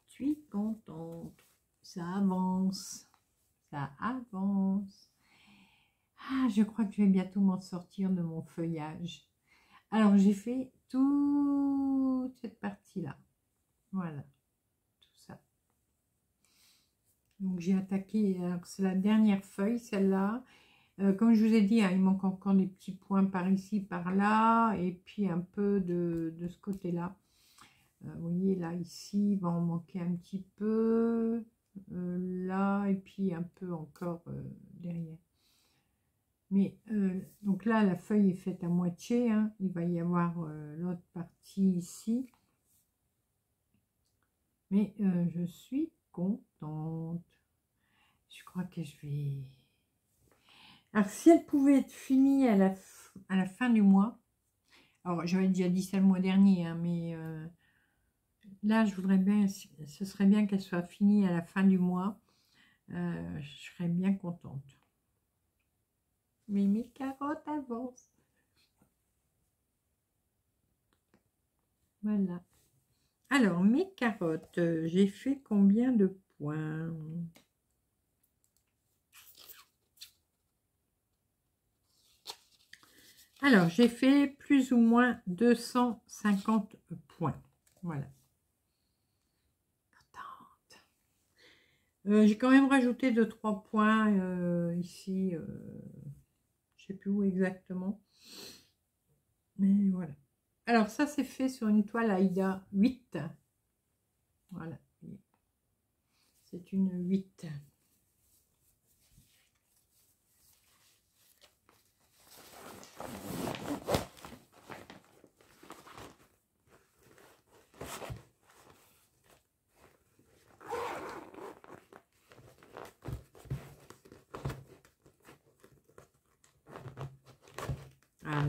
Je suis contente. Ça avance. ça avance. Ah, je crois que je vais bientôt m'en sortir de mon feuillage. Alors, j'ai fait toute cette partie-là. Voilà, tout ça. Donc, j'ai attaqué, c'est la dernière feuille, celle-là. Euh, comme je vous ai dit, hein, il manque encore des petits points par ici, par là, et puis un peu de, ce côté-là. Euh, vous voyez, là, ici, il va en manquer un petit peu, euh, là, et puis un peu encore derrière. Mais, donc là, la feuille est faite à moitié, hein. il va y avoir l'autre partie ici. Mais je suis contente. Je crois que je vais alors, si elle pouvait être finie à la, à la fin du mois, alors j'avais déjà dit ça le mois dernier, hein, mais euh, là, je voudrais bien, ce serait bien qu'elle soit finie à la fin du mois. Euh, je serais bien contente. Mes carottes avancent. Voilà. Alors, mes carottes, j'ai fait combien de points? Alors, j'ai fait plus ou moins 250 points. Voilà. Euh, j'ai quand même rajouté 2-3 points euh, ici. Euh, plus où exactement. Mais voilà. Alors, ça, c'est fait sur une toile AIDA 8. Voilà. C'est une 8.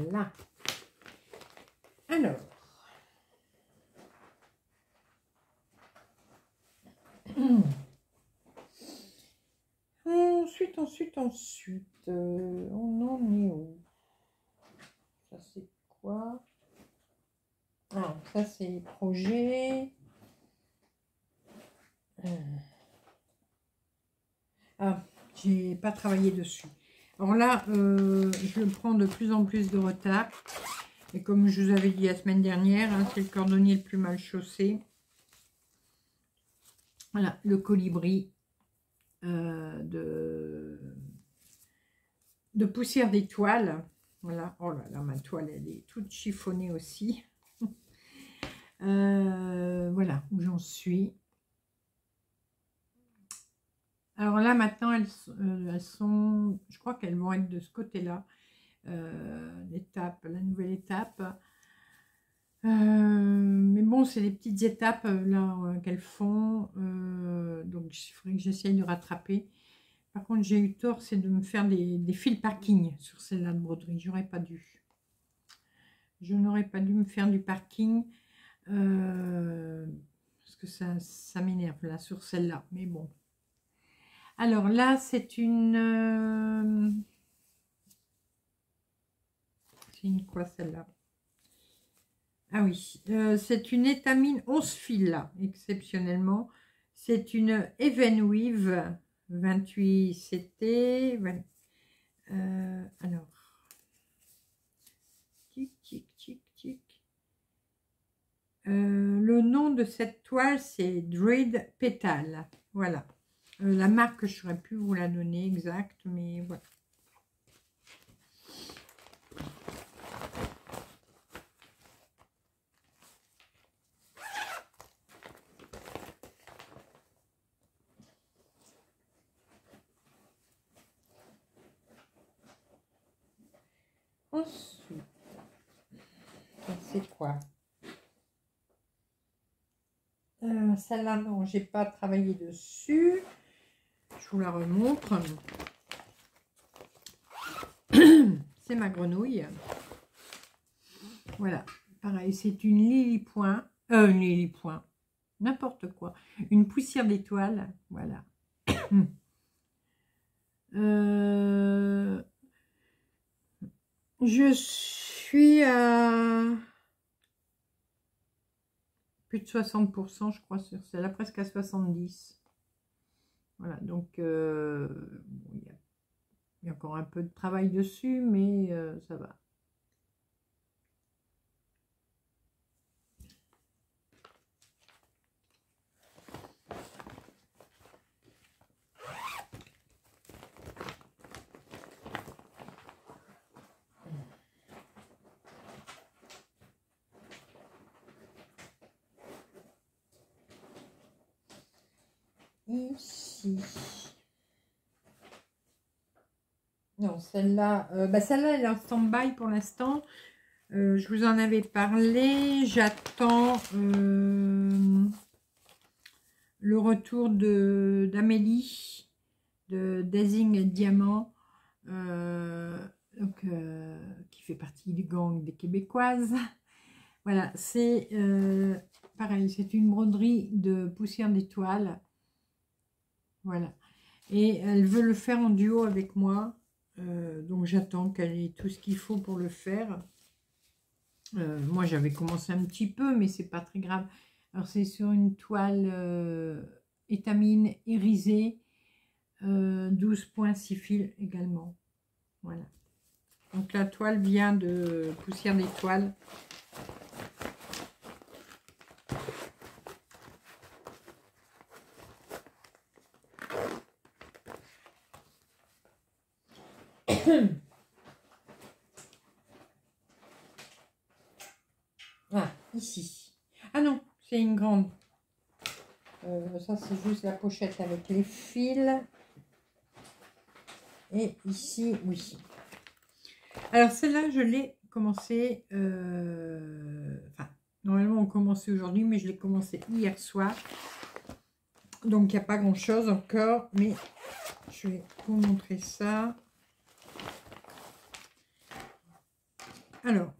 Voilà. Alors. Ensuite, ensuite, ensuite, euh, on en est où? Ça c'est quoi? Ah, ça c'est projet. Euh. Ah, j'ai pas travaillé dessus. Alors là, euh, je prends de plus en plus de retard. Et comme je vous avais dit la semaine dernière, hein, c'est le cordonnier le plus mal chaussé. Voilà, le colibri euh, de, poussière d'étoile. Voilà, oh là là, ma toile, elle est toute chiffonnée aussi. Euh, voilà où j'en suis. Alors là, maintenant, euh, elles, sont, je crois qu'elles vont être de ce côté-là, euh, l'étape, la nouvelle étape. Euh, mais bon, c'est des petites étapes là qu'elles font, donc il faudrait que j'essaye de rattraper. Par contre, j'ai eu tort, c'est de me faire des, fils parking sur celle-là de broderie. J'aurais pas dû. Je n'aurais pas dû me faire du parking parce que ça, ça m'énerve là sur celle-là. Mais bon, alors là, c'est une... Euh, c'est une quoi celle-là? Ah oui, euh, c'est une étamine 11 fils là, exceptionnellement. C'est une Evenweave 28 CT. Euh, alors, tic, tic, tic, tic. le nom de cette toile, c'est Dread Petal. Voilà. Euh, la marque, je n'aurais pu vous la donner exacte, mais voilà. Ensuite, c'est quoi? Euh, Celle-là, non, j'ai pas travaillé dessus je vous la remontre. C'est ma grenouille. Voilà, pareil, c'est une lily point, euh, une lily point, n'importe quoi, une poussière d'étoile, voilà. Euh, je suis à plus de 60%, je crois, sur celle-là, presque à 70%. Voilà, donc euh, il y, a encore un peu de travail dessus, mais euh, ça va. Non, celle-là, euh, bah celle-là, elle est en stand-by pour l'instant. Euh, je vous en avais parlé. J'attends euh, le retour de d'Amélie de Dazing Diamant, donc, qui fait partie du gang des Québécoises. Voilà, c'est pareil, c'est une broderie de poussière d'étoiles voilà. Et elle veut le faire en duo avec moi. Euh, donc j'attends qu'elle ait tout ce qu'il faut pour le faire. Euh, moi j'avais commencé un petit peu, mais c'est pas très grave. Alors c'est sur une toile euh, étamine irisée, 12 points 6 fils également. Voilà. Donc la toile vient de poussière d'étoile. ah, ici. Ah non, c'est une grande. Euh, ça, c'est juste la pochette avec les fils. Et ici, oui. Alors, celle-là, je l'ai commencé... Euh, enfin, normalement, on commençait aujourd'hui, mais je l'ai commencé hier soir. Donc, il n'y a pas grand-chose encore, mais je vais vous montrer ça. Alors,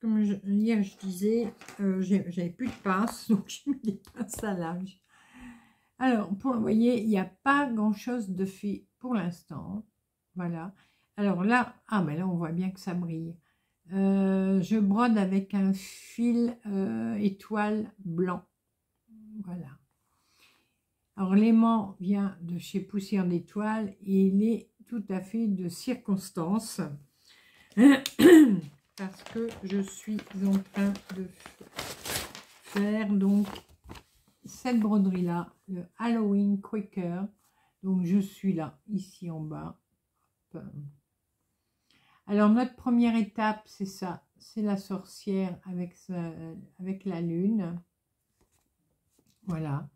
comme hier je disais, euh, j'avais plus de pince, donc j'ai mis des pinces à linge. Alors, pour, vous voyez, il n'y a pas grand-chose de fait pour l'instant. Voilà. Alors là, ah mais là on voit bien que ça brille. Euh, je brode avec un fil euh, étoile blanc. Voilà. Alors l'aimant vient de chez Poussière d'étoile et il est tout à fait de circonstance. parce que je suis en train de faire donc cette broderie là, le Halloween Quicker. Donc je suis là, ici en bas. Alors notre première étape, c'est ça, c'est la sorcière avec, avec la lune. Voilà.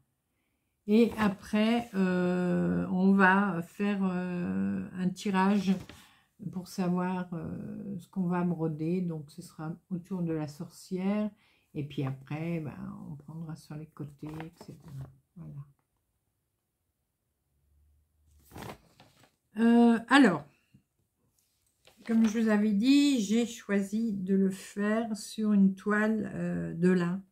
Et après, euh, on va faire euh, un tirage pour savoir euh, ce qu'on va broder. Donc, ce sera autour de la sorcière. Et puis après, ben, on prendra sur les côtés, etc. Voilà. Euh, alors, comme je vous avais dit, j'ai choisi de le faire sur une toile euh, de lin.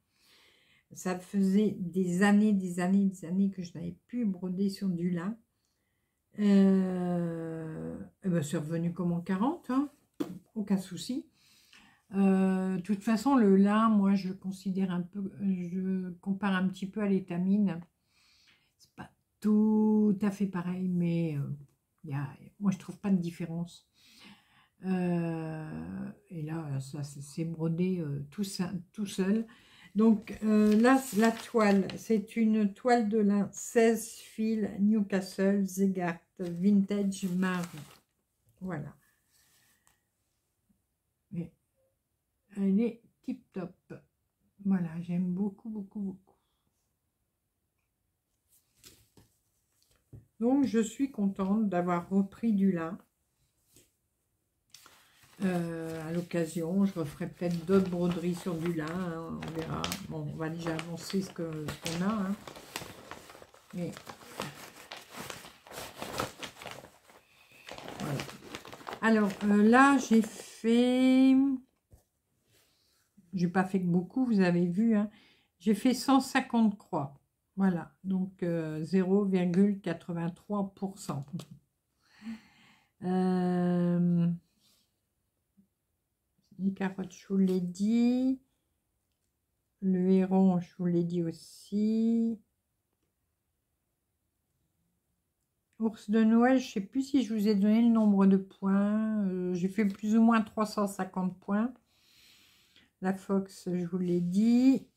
Ça faisait des années, des années, des années que je n'avais plus brodé sur du lin. Euh, eh ben, c'est revenu comme en 40, hein. aucun souci. Euh, de toute façon, le lin, moi, je considère un peu, je compare un petit peu à l'étamine. C'est pas tout à fait pareil, mais euh, y a, moi, je trouve pas de différence. et là, ça, c'est brodé tout seul. Donc euh, là, la toile, c'est une toile de lin 16 fils Newcastle Zegart Vintage Marron. Voilà. elle est tip top. Voilà, j'aime beaucoup, beaucoup, beaucoup. Donc, je suis contente d'avoir repris du lin. Euh, à l'occasion, je referai peut-être d'autres broderies sur du lin, hein, on verra. Bon, on va déjà avancer ce qu'on a. Hein. Voilà. Alors euh, là, j'ai fait... J'ai pas fait beaucoup, vous avez vu. Hein. J'ai fait 150 croix. Voilà, donc 0,83%. Les carottes, je vous l'ai dit. Le héron, je vous l'ai dit aussi. ours de Noël, je ne sais plus si je vous ai donné le nombre de points. Euh, j'ai fait plus ou moins 350 points. La Fox, je vous l'ai dit.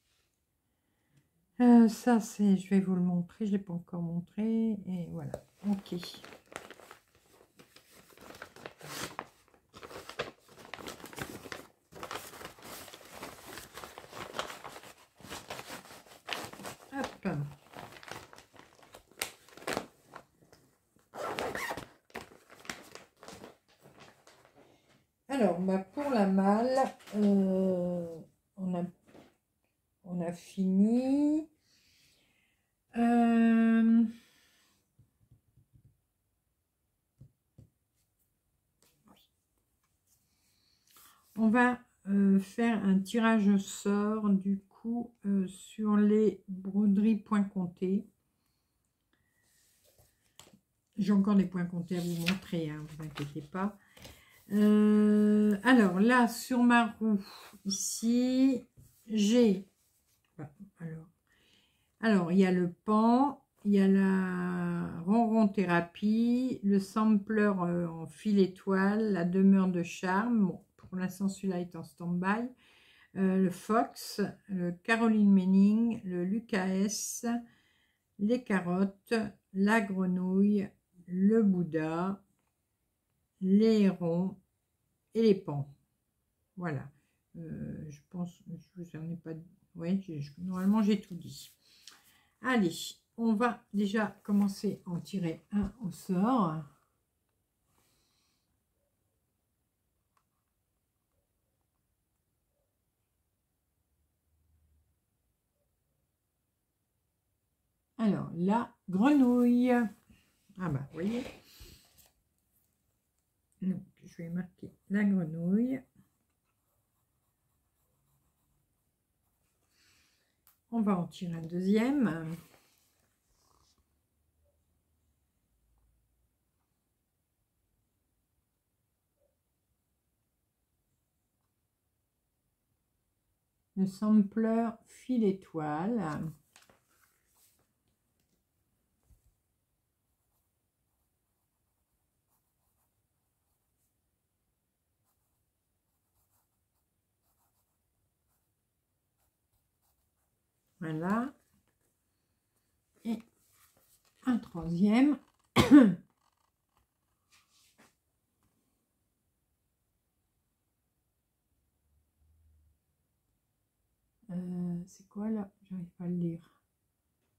Euh, ça, c'est, je vais vous le montrer, je ne l'ai pas encore montré. Et voilà, ok. Alors, bah, pour la malle, euh, on, a, on a fini. Euh, on va euh, faire un tirage au sort du coup sur les broderies point comptés. J'ai encore des points comptés à vous montrer, hein, vous inquiétez pas. Euh, alors là, sur ma roue, ici, j'ai... Alors, il y a le pan, il y a la ronron thérapie, le sampler euh, en fil étoile, la demeure de charme. pour l'instant, celui-là est en stand-by. Euh, le Fox, le Caroline Menning, le Lucas, les carottes, la grenouille, le Bouddha, les hérons, les pans. Voilà. Euh, je pense, je vous ai pas... Oui, normalement j'ai tout dit. Allez, on va déjà commencer à en tirer un au sort. Alors, la grenouille. Ah bah, voyez. Je vais marquer la grenouille. On va en tirer un deuxième. Le sampler fil étoile. Voilà. Et un troisième. Euh, c'est quoi là? J'arrive pas à le lire.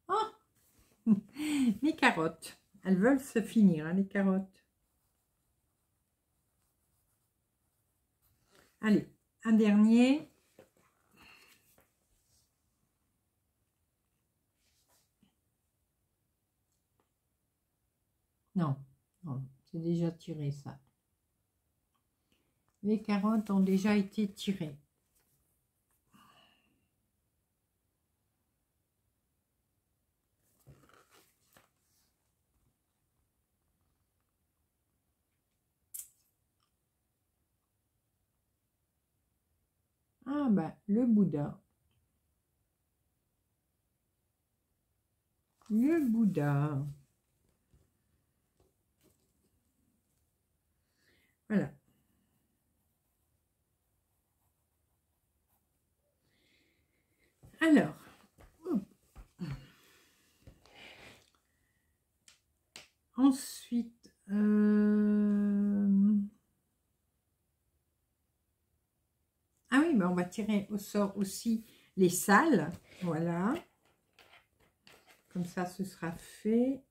Oh Les carottes. Elles veulent se finir, hein, les carottes. Allez, un dernier. Non, c'est déjà tiré ça. Les carottes ont déjà été tirées. Ah ben, le Bouddha. Le Bouddha. Voilà. Alors, ensuite, euh, ah oui, ben on va tirer au sort aussi les salles, voilà. Comme ça, ce sera fait.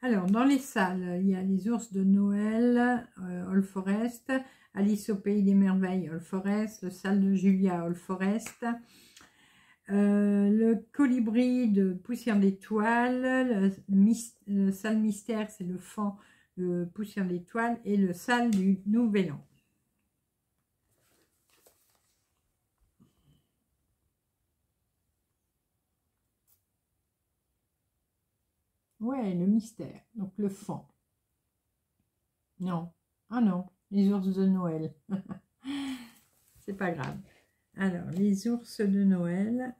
Alors, dans les salles, il y a les ours de Noël, euh, All Forest, Alice au Pays des Merveilles, All Forest, le salle de Julia, All Forest, euh, le colibri de Poussière d'étoile, le, salle mystère, c'est le fan de Poussière d'étoile, et le salle du Nouvel An. le mystère. Donc le fond Non. Ah non, les ours de Noël. C'est pas grave. Alors, les ours de Noël.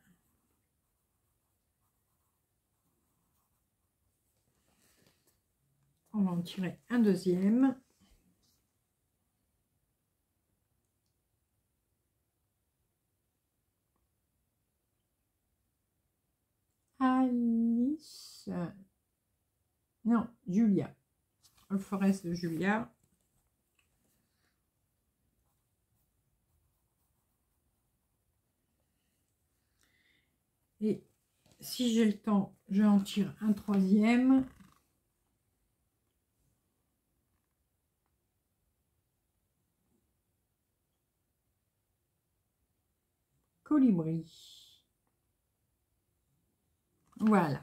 On va en tirer un deuxième. Alice non, Julia. Forest de Julia. Et si j'ai le temps, je en tire un troisième. Colibri. Voilà.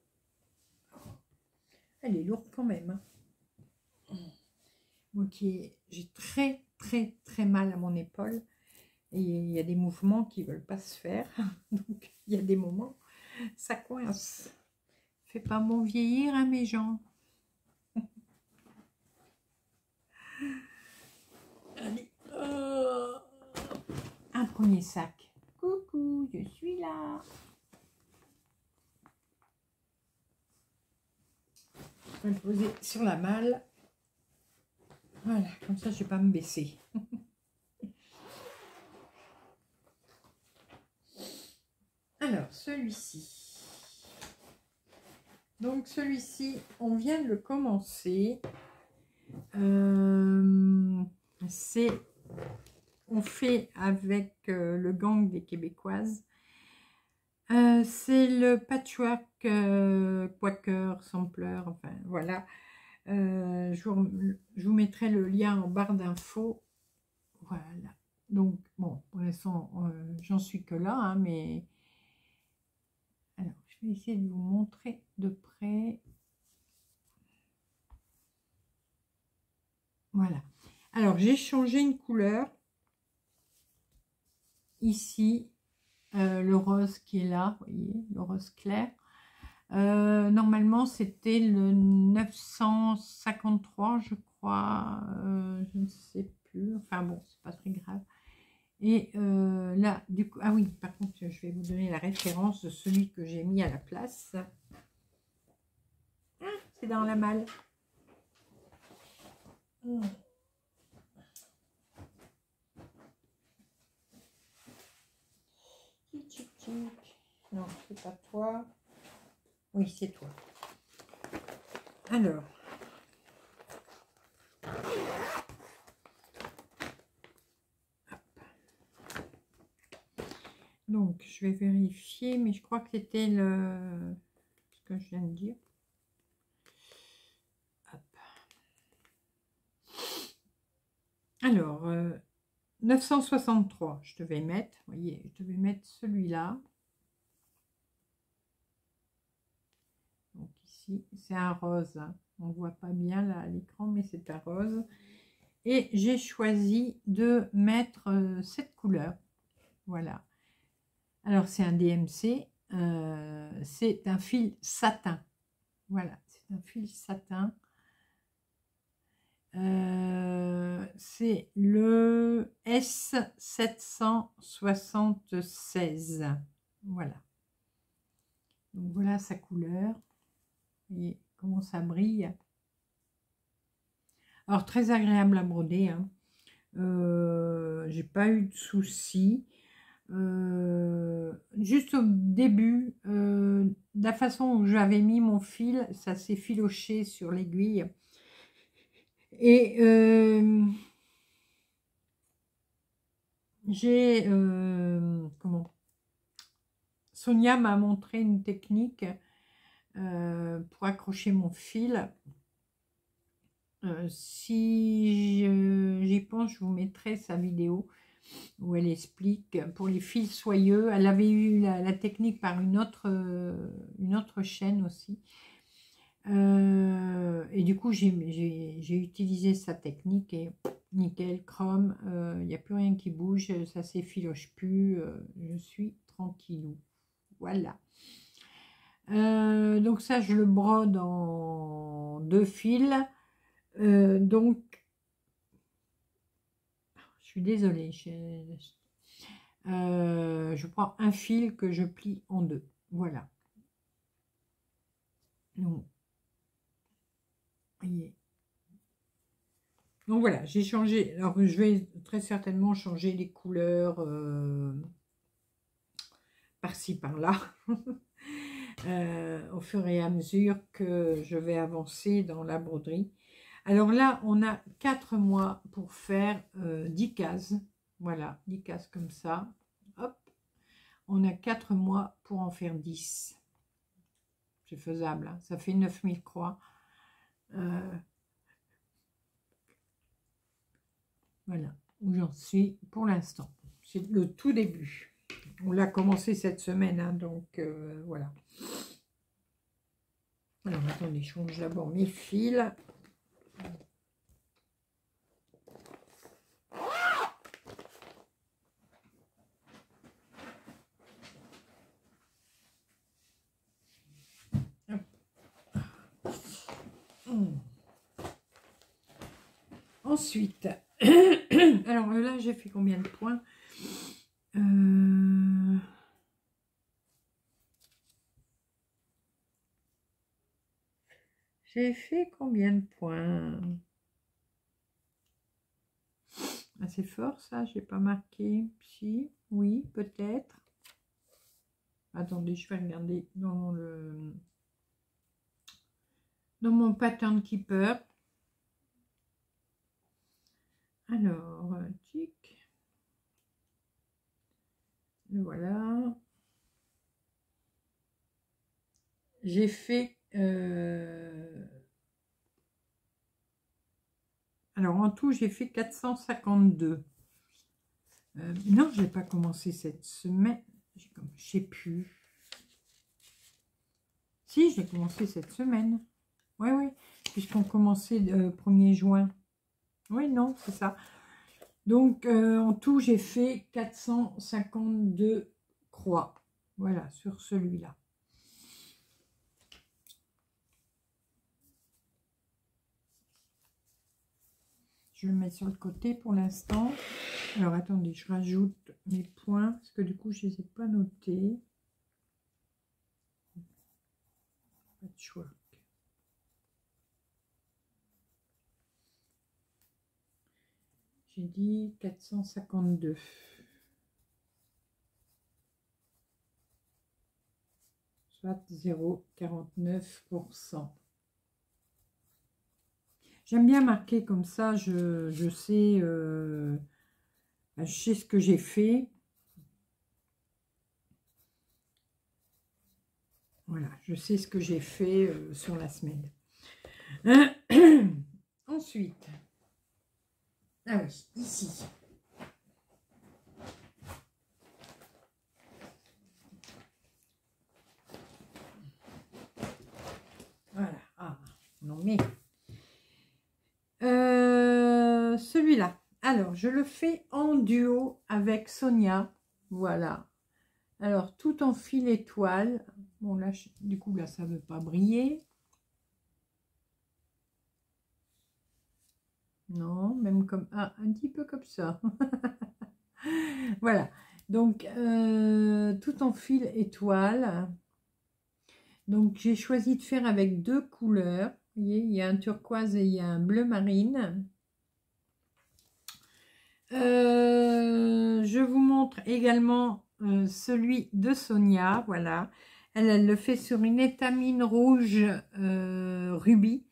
Elle est lourde quand même. Hein. Moi qui j'ai très très très mal à mon épaule et il y a des mouvements qui veulent pas se faire. Donc il y a des moments, ça coince. Fais pas mon vieillir, hein, mes gens. Allez. Euh, un premier sac. Coucou, je suis là. Je vais le poser sur la malle. Voilà, comme ça je ne vais pas me baisser. Alors, celui-ci. Donc, celui-ci, on vient de le commencer. Euh, c'est on fait avec euh, le gang des Québécoises. Euh, c'est le patchwork euh, Quaker Sampler, enfin voilà. Je vous, mettrai le lien en barre d'infos. Voilà. Donc, bon, pour l'instant, j'en suis que là, hein, mais... Alors, je vais essayer de vous montrer de près. Voilà. Alors, j'ai changé une couleur ici euh, le rose qui est là, vous voyez, le rose clair. Euh, normalement, c'était le 953, je crois, euh, je ne sais plus. Enfin bon, c'est pas très grave. Et là, du coup, ah oui, par contre, je vais vous donner la référence de celui que j'ai mis à la place. Ah, c'est dans la malle. Non, c'est pas toi. Oui, c'est toi. Alors. Donc, je vais vérifier, mais je crois que c'était le... ce que je viens de dire. Alors, euh, 963, je devais mettre, voyez, je devais mettre celui-là. Donc ici, c'est un rose. Hein. On voit pas bien là à l'écran, mais c'est un rose. Et j'ai choisi de mettre euh, cette couleur. Voilà. Alors, c'est un DMC. Euh, c'est un fil satin. Voilà, c'est un fil satin. Euh, c'est le S776. Voilà. Donc voilà sa couleur. Et comment ça brille. Alors très agréable à broder. Hein. Euh, j'ai pas eu de soucis. Euh, juste au début, la façon où j'avais mis mon fil, ça s'est filoché sur l'aiguille. Et euh, j'ai euh, comment? Sonia m'a montré une technique euh, pour accrocher mon fil. si j'y pense, je vous mettrai sa vidéo où elle explique pour les fils soyeux. Elle avait eu la, technique par une autre, une autre chaîne aussi. Euh, et du coup, j'ai utilisé sa technique et nickel, chrome, il euh, n'y a plus rien qui bouge, ça s'effiloche plus, je suis tranquillou. Voilà. donc ça, je le brode en deux fils. donc, je suis désolée. Euh, je prends un fil que je plie en deux. Voilà. Donc, Donc voilà, j'ai changé. Alors je vais très certainement changer les couleurs euh, par-ci, par-là. Euh, au fur et à mesure que je vais avancer dans la broderie. Alors là, on a 4 mois pour faire 10 euh, cases. Voilà, 10 cases comme ça. Hop. On a 4 mois pour en faire 10. C'est faisable. Hein. ça fait 9000 croix. Euh, voilà où j'en suis pour l'instant. C'est le tout début. On l'a commencé cette semaine, hein, donc euh, voilà. Alors attendez, je change d'abord mes fils. Ensuite, alors là, j'ai fait combien de points euh, J'ai fait combien de points Assez fort, ça, j'ai pas marqué. Si, oui, peut-être. Attendez, je vais regarder dans le dans mon pattern keeper. Alors, tic. Voilà. J'ai fait... Euh, alors, en tout, j'ai fait 452. Euh, non, je n'ai pas commencé cette semaine. Je ne sais plus. Si, j'ai commencé cette semaine. Oui, oui, puisqu'on commençait le 1er juin. Oui, non, c'est ça. Donc, euh, en tout, j'ai fait 452 croix. Voilà, sur celui-là. Je le mets sur le côté pour l'instant. Alors, attendez, je rajoute mes points, parce que du coup, je ne les ai pas notés. Pas de choix. Dit 452. Soit 0,49%. J'aime bien marquer comme ça, je, sais, euh, je sais ce que j'ai fait. Voilà, je sais ce que j'ai fait euh, sur la semaine. Ensuite, ah oui, ici. Voilà. Ah, non mais... Euh, celui-là. Alors, je le fais en duo avec Sonia. Voilà. Alors, tout en fil étoile. Bon, là, du coup, là, ça ne veut pas briller. Non, même comme... Ah, un petit peu comme ça. voilà. Donc, euh, tout en fil étoile. Donc, j'ai choisi de faire avec deux couleurs. Vous voyez, il y a un turquoise et il y a un bleu marine. Euh, je vous montre également euh, celui de Sonia. Voilà. Elle, elle, le fait sur une étamine rouge rubis.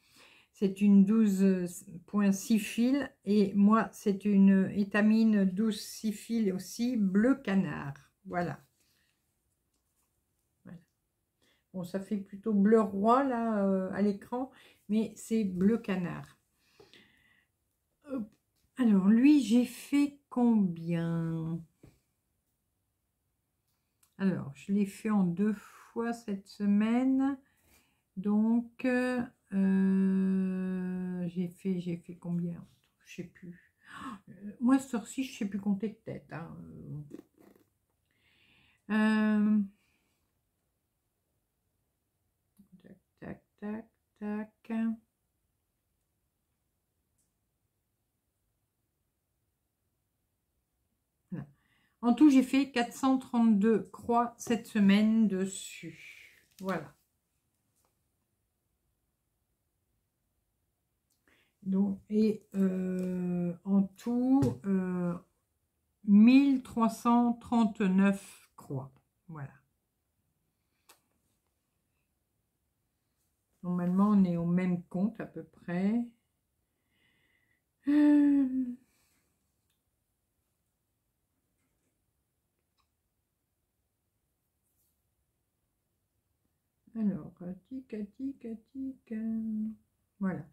C'est une 12.6 fils et moi c'est une étamine 12.6 fils aussi bleu canard. Voilà. Bon, ça fait plutôt bleu roi là euh, à l'écran, mais c'est bleu canard. Alors, lui, j'ai fait combien? Alors, je l'ai fait en deux fois cette semaine. Donc, euh, j'ai fait, j'ai fait combien? Je sais plus. Euh, moi, ce ci je sais plus compter de tête. Hein. Euh, tac, tac, tac, tac. En tout, j'ai fait 432 croix cette semaine dessus. Voilà. Donc, et euh, en tout, 1339 euh, croix. Voilà. Normalement, on est au même compte à peu près. Euh, Alors, tic, tic, tic. Voilà.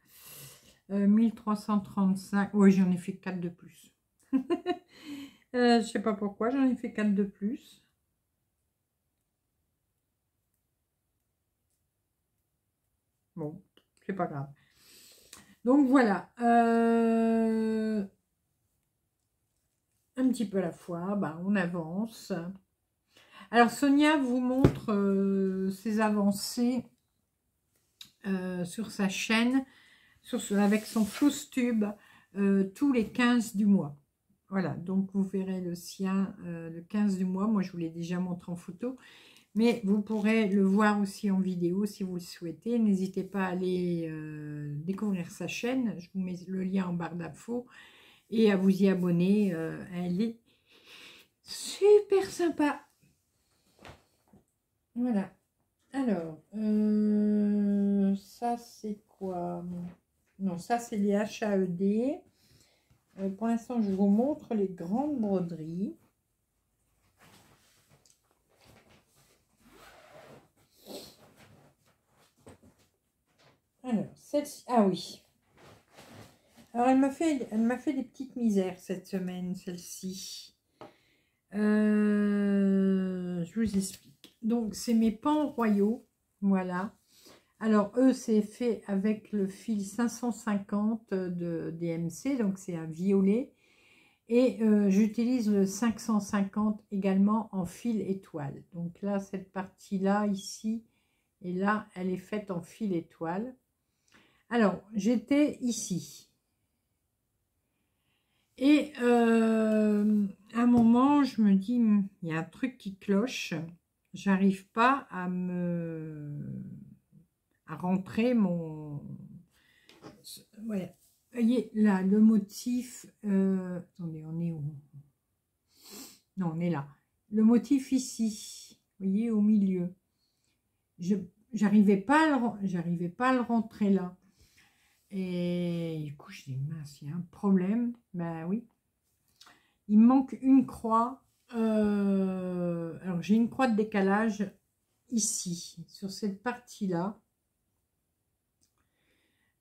1335. Oui, j'en ai fait 4 de plus. euh, je sais pas pourquoi, j'en ai fait 4 de plus. Bon, c'est pas grave. Donc voilà. Euh, un petit peu à la fois, bah, on avance. Alors Sonia vous montre euh, ses avancées euh, sur sa chaîne avec son flousse tube euh, tous les 15 du mois. Voilà, donc vous verrez le sien le 15 du mois. Moi, je vous l'ai déjà montré en photo. Mais vous pourrez le voir aussi en vidéo si vous le souhaitez. N'hésitez pas à aller découvrir sa chaîne. Je vous mets le lien en barre d'infos. Et à vous y abonner. elle est super sympa. Voilà. Alors, euh, ça c'est quoi Non, ça c'est les HAED. Euh, pour l'instant, je vous montre les grandes broderies. Alors, celle-ci, ah oui. Alors, elle m'a fait, fait des petites misères cette semaine, celle-ci. Euh, je vous explique. Donc, c'est mes pans royaux. Voilà. Alors, eux, c'est fait avec le fil 550 de DMC. Donc, c'est un violet. Et euh, j'utilise le 550 également en fil étoile. Donc là, cette partie-là, ici, et là, elle est faite en fil étoile. Alors, j'étais ici. Et euh, à un moment, je me dis, il y a un truc qui cloche j'arrive pas à me à rentrer mon ouais. Voyez là le motif euh, attendez on est où? Non on est là. Le motif ici vous voyez au milieu. Je j'arrivais pas j'arrivais pas à le rentrer là. Et du coup je dis mince il y a un problème. Ben oui. Il manque une croix euh, alors j'ai une croix de décalage ici, sur cette partie-là.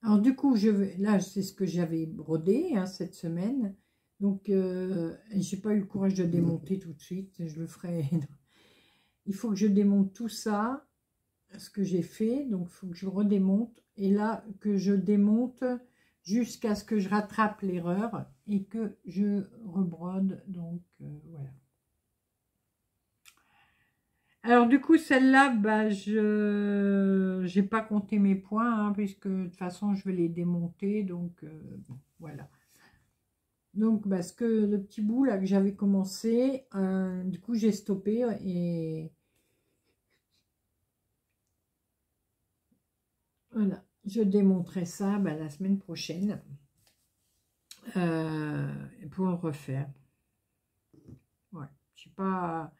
Alors du coup, je vais, là c'est ce que j'avais brodé hein, cette semaine. Donc euh, j'ai pas eu le courage de démonter tout de suite. Je le ferai. Il faut que je démonte tout ça, ce que j'ai fait. Donc il faut que je redémonte. Et là que je démonte jusqu'à ce que je rattrape l'erreur et que je rebrode. Donc euh, voilà. Alors du coup, celle-là, bah, je n'ai pas compté mes points, hein, puisque de toute façon, je vais les démonter. Donc, euh, voilà. Donc, parce que le petit bout là que j'avais commencé, euh, du coup, j'ai stoppé et... Voilà, je démontrerai ça bah, la semaine prochaine euh, pour le refaire. Ouais, je sais pas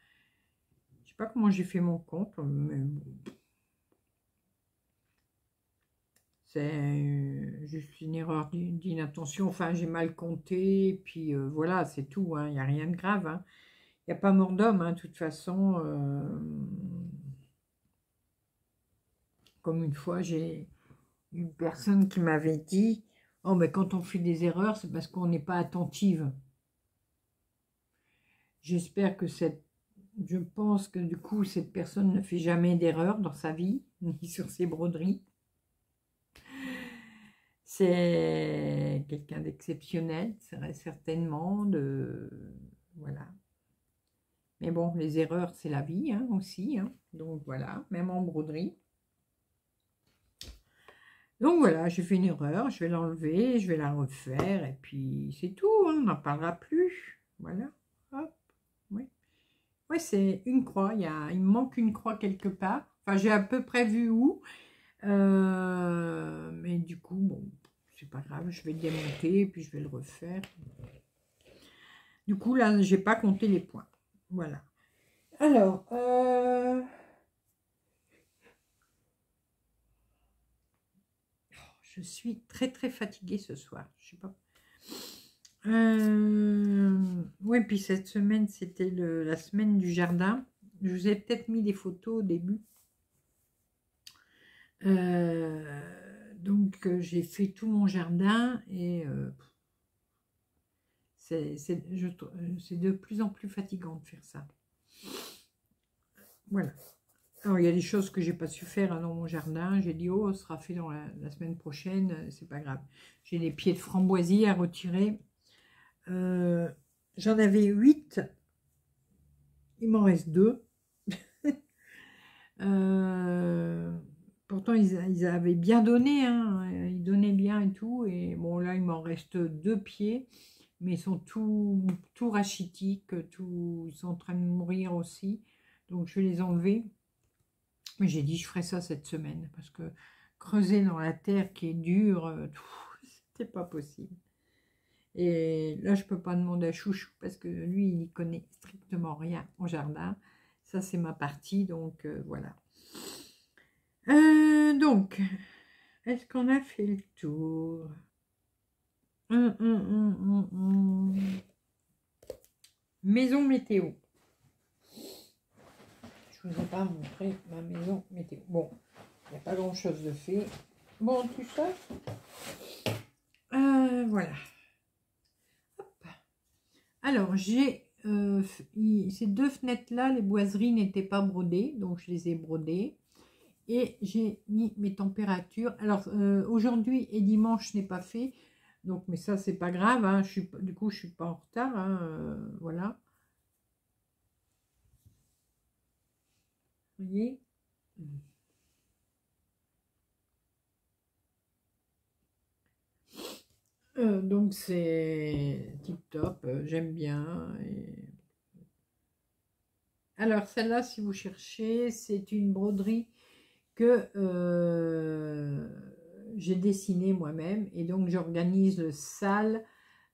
pas comment j'ai fait mon compte, mais C'est euh, juste une erreur d'inattention. Enfin, j'ai mal compté. Puis euh, voilà, c'est tout. Il hein, n'y a rien de grave. Hein. Il n'y a pas mort d'homme, hein, de toute façon. Euh, comme une fois, j'ai une personne qui m'avait dit Oh, mais quand on fait des erreurs, c'est parce qu'on n'est pas attentive. J'espère que cette... Je pense que du coup, cette personne ne fait jamais d'erreur dans sa vie, ni sur ses broderies. C'est quelqu'un d'exceptionnel, certainement de... Voilà. Mais bon, les erreurs, c'est la vie hein, aussi. Hein. Donc voilà, même en broderie. Donc voilà, j'ai fait une erreur, je vais l'enlever, je vais la refaire, et puis c'est tout, hein, on n'en parlera plus. Voilà. Oui, c'est une croix, il, y a, il manque une croix quelque part. Enfin, j'ai à peu près vu où. Euh, mais du coup, bon, c'est pas grave, je vais démonter, puis je vais le refaire. Du coup, là, j'ai pas compté les points. Voilà. Alors, euh, Je suis très très fatiguée ce soir. Je sais pas. Euh... Oui, puis cette semaine, c'était la semaine du jardin. Je vous ai peut-être mis des photos au début. Euh, donc, euh, j'ai fait tout mon jardin et euh, c'est de plus en plus fatigant de faire ça. Voilà. Alors, il y a des choses que j'ai pas su faire hein, dans mon jardin. J'ai dit, oh, ce sera fait dans la, semaine prochaine. C'est pas grave. J'ai des pieds de framboisier à retirer. Euh, j'en avais 8. Il m'en reste 2. Euh, pourtant, ils, avaient bien donné. Hein. Ils donnaient bien et tout. Et bon, là, il m'en reste deux pieds. Mais ils sont tout, tout rachitiques. Ils sont en train de mourir aussi. Donc, je vais les enlever. Mais j'ai dit, je ferai ça cette semaine, parce que creuser dans la terre qui est dure, euh, c'était pas possible. Et là, je peux pas demander à Chouchou, parce que lui, il n'y connaît strictement rien au jardin. Ça, c'est ma partie, donc euh, voilà. Euh, donc, est-ce qu'on a fait le tour? Hum, hum, hum, Maison météo je ne vous ai pas montré ma maison météo. Bon, il n'y a pas grand chose de fait. Bon, tout ça. Euh, voilà. Alors, j'ai euh, ces deux fenêtres-là, les boiseries n'étaient pas brodées, donc je les ai brodées. Et j'ai mis mes températures. Alors, euh, aujourd'hui et dimanche, je pas fait. Donc, mais ça, c'est pas grave. Hein, du coup, je suis pas en retard. Hein, voilà. voyez? Euh, donc c'est tip top, euh, j'aime bien. Alors celle-là, si vous cherchez, c'est une broderie que euh, j'ai dessinée moi-même et donc j'organise le salle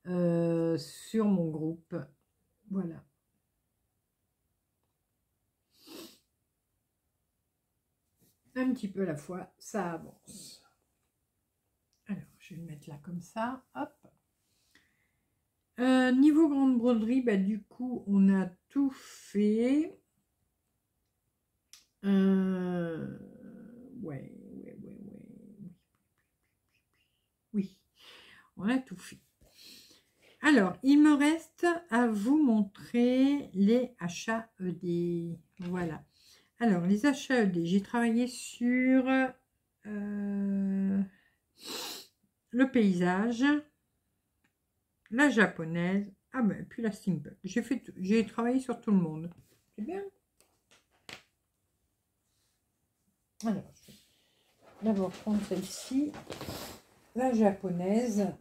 sur mon groupe. Voilà. un petit peu à la fois, ça avance. Vais le mettre là comme ça, hop. Euh, niveau grande broderie, bah, du coup, on a tout fait. Euh, ouais, ouais, ouais, ouais. Oui, on a tout fait. Alors, il me reste à vous montrer les achats ED. Voilà. Alors, les achats ED, j'ai travaillé sur euh, le paysage, la japonaise, ah ben, puis la steampunk. J'ai fait, j'ai travaillé sur tout le monde. C'est bien. Alors, je vais d'abord prendre celle-ci, la japonaise.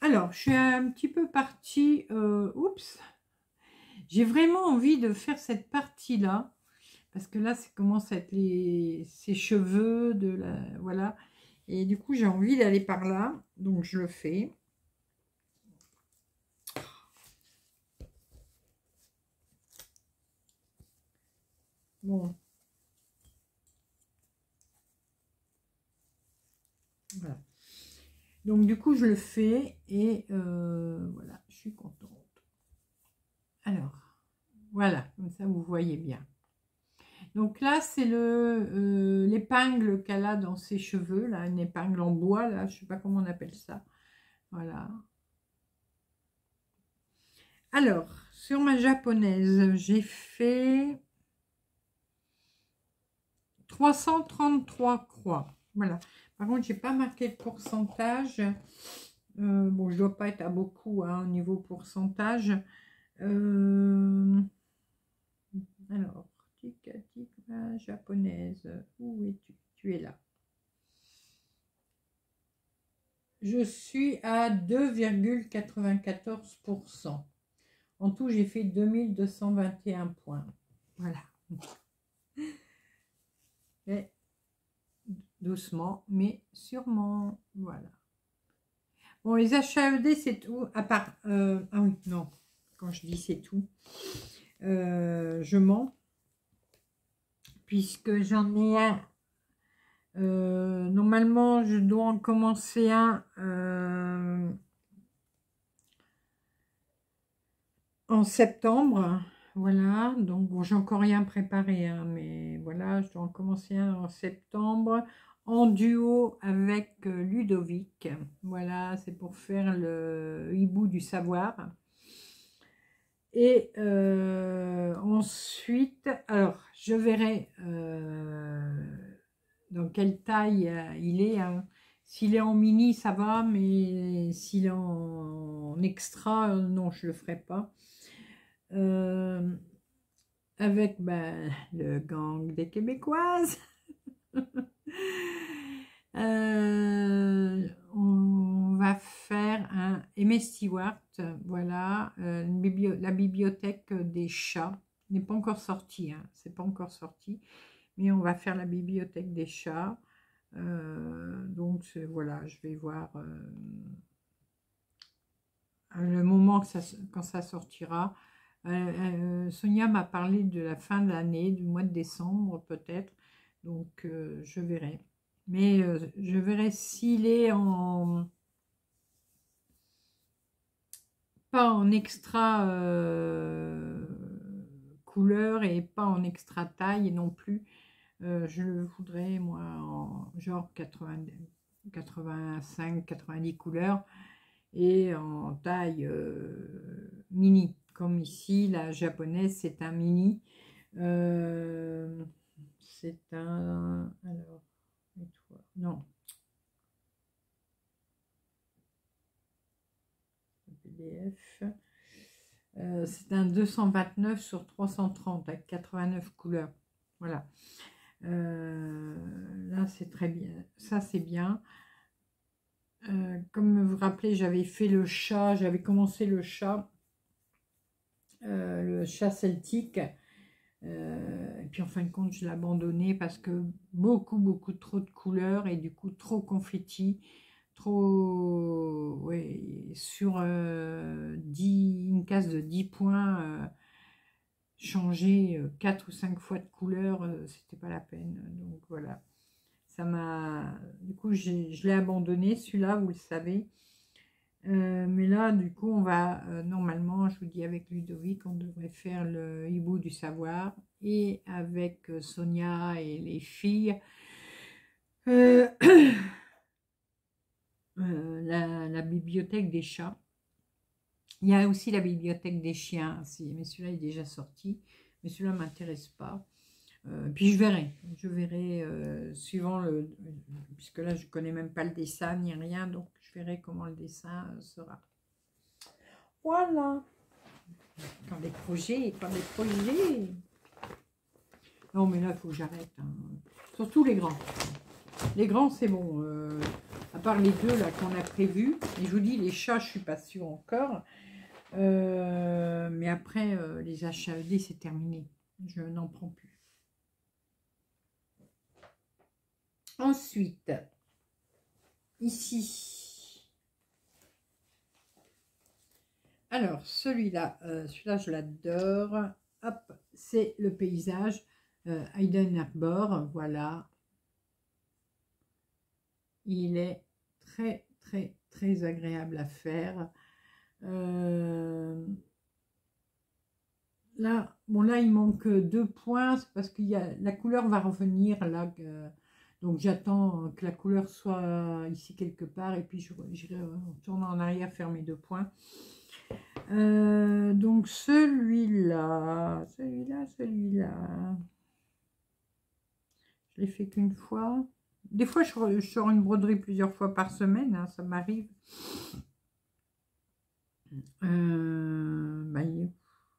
Alors, je suis un petit peu partie... Euh, oups J'ai vraiment envie de faire cette partie-là. Parce que là, ça commence à être les, ses cheveux, de la, voilà. Et du coup, j'ai envie d'aller par là. Donc, je le fais. Bon. Voilà. Donc du coup, je le fais et euh, voilà, je suis contente. Alors, Voilà, comme ça vous voyez bien. Donc là, c'est le l'épingle qu'elle a dans ses cheveux, là, une épingle en bois, là, je sais pas comment on appelle ça. Voilà. Alors, sur ma japonaise, j'ai fait 333 croix. Voilà. Par contre, j'ai pas marqué le pourcentage. Euh, bon, je dois pas être à beaucoup hein, au niveau pourcentage. Euh, alors, tika tika japonaise, où es-tu? Tu es là. Je suis à 2,94%. En tout, j'ai fait 2221 points. Voilà. Et doucement, mais sûrement. Voilà. Bon, les HAED, c'est tout. À part... Euh, ah oui, non. Quand je dis c'est tout, euh, je mens. Puisque j'en ai un. Euh, normalement, je dois en commencer un en septembre. Voilà, donc bon, j'ai encore rien préparé, hein, mais voilà, je dois en commencer un en septembre en duo avec euh, Ludovic. Voilà, c'est pour faire le hibou du savoir. Et euh, ensuite, alors, je verrai euh, dans quelle taille il est. Hein. S'il est en mini, ça va, mais s'il est en, extra, non, je le ferai pas. Euh, avec ben, le gang des Québécoises. Euh, va faire un Aimé Stewart, voilà, euh, la bibliothèque des chats. N'est pas encore sorti, hein, c'est pas encore sorti, mais on va faire la bibliothèque des chats. donc voilà, je vais voir le moment quand ça sortira. Euh, euh, Sonia m'a parlé de la fin de l'année, du mois de décembre peut-être. Donc euh, je verrai. Mais je verrai s'il est en... Pas en extra couleur et pas en extra taille non plus. je le voudrais moi en genre 85, 90 couleurs et en taille mini comme ici, la japonaise, c'est un mini. Euh, c'est un... Alors, non. Euh, c'est un 229 sur 330 avec 89 couleurs. Voilà. Euh, là, c'est très bien. Ça, c'est bien. comme vous vous rappelez, j'avais fait le chat, j'avais commencé le chat euh, le chat celtique. Euh, et puis en fin de compte, je l'ai abandonné parce que beaucoup, beaucoup trop de couleurs et du coup trop confetti, trop, ouais, sur euh, une case de 10 points, changer 4 ou 5 fois de couleur, c'était pas la peine. Donc voilà, ça m'a, du coup, je l'ai abandonné, celui-là, vous le savez. Euh, mais là, du coup, on va, euh, normalement, je vous dis avec Ludovic, on devrait faire le hibou du savoir. Et avec euh, Sonia et les filles, la, bibliothèque des chats. Il y a aussi la bibliothèque des chiens, mais celui-là est déjà sorti. Mais celui-là ne m'intéresse pas. puis je verrai, je verrai suivant le, puisque là je connais même pas le dessin ni rien, donc comment le dessin euh, sera. Voilà. Quand des projets, quand des projets. Non, mais là, il faut que j'arrête. Hein. Surtout les grands. Les grands, c'est bon. Euh, à part les deux là qu'on a prévus. Et je vous dis, les chats, je suis pas sûre encore. Euh, mais après, les achats ED, c'est terminé. Je n'en prends plus. Ensuite, ici, Alors, celui-là, euh, celui-là, je l'adore. Hop, c'est le paysage euh, Hayden Arbor. Voilà. Il est très, très, très agréable à faire. Euh, là, bon là il manque deux points, parce que y a, la couleur va revenir là. donc j'attends que la couleur soit ici quelque part et puis je, je retourne en arrière faire mes deux points. Euh, donc celui-là, celui-là, celui-là, je l'ai fait qu'une fois. Des fois, je, sors une broderie plusieurs fois par semaine, hein, ça m'arrive. Euh, bah,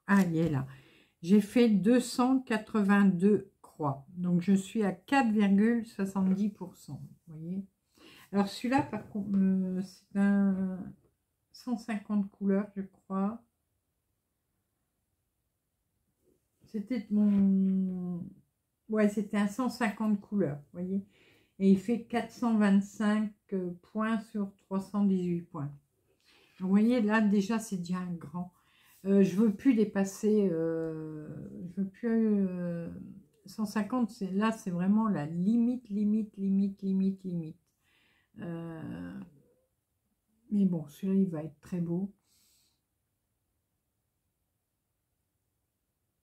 ah, il est là. J'ai fait 282 croix. Donc, je suis à 4,70%. Vous voyez Alors, celui-là, par contre, euh, c'est un 150 couleurs, je crois. C'était mon... Ouais, c'était un 150 couleurs, vous voyez. Et il fait 425 euh, points sur 318 points. vous voyez, là, déjà, c'est déjà un grand. Euh, je veux plus dépasser... Euh, je veux plus... 150, c'est là, c'est vraiment la limite, limite, limite, limite, limite. Mais bon, celui-là, il va être très beau.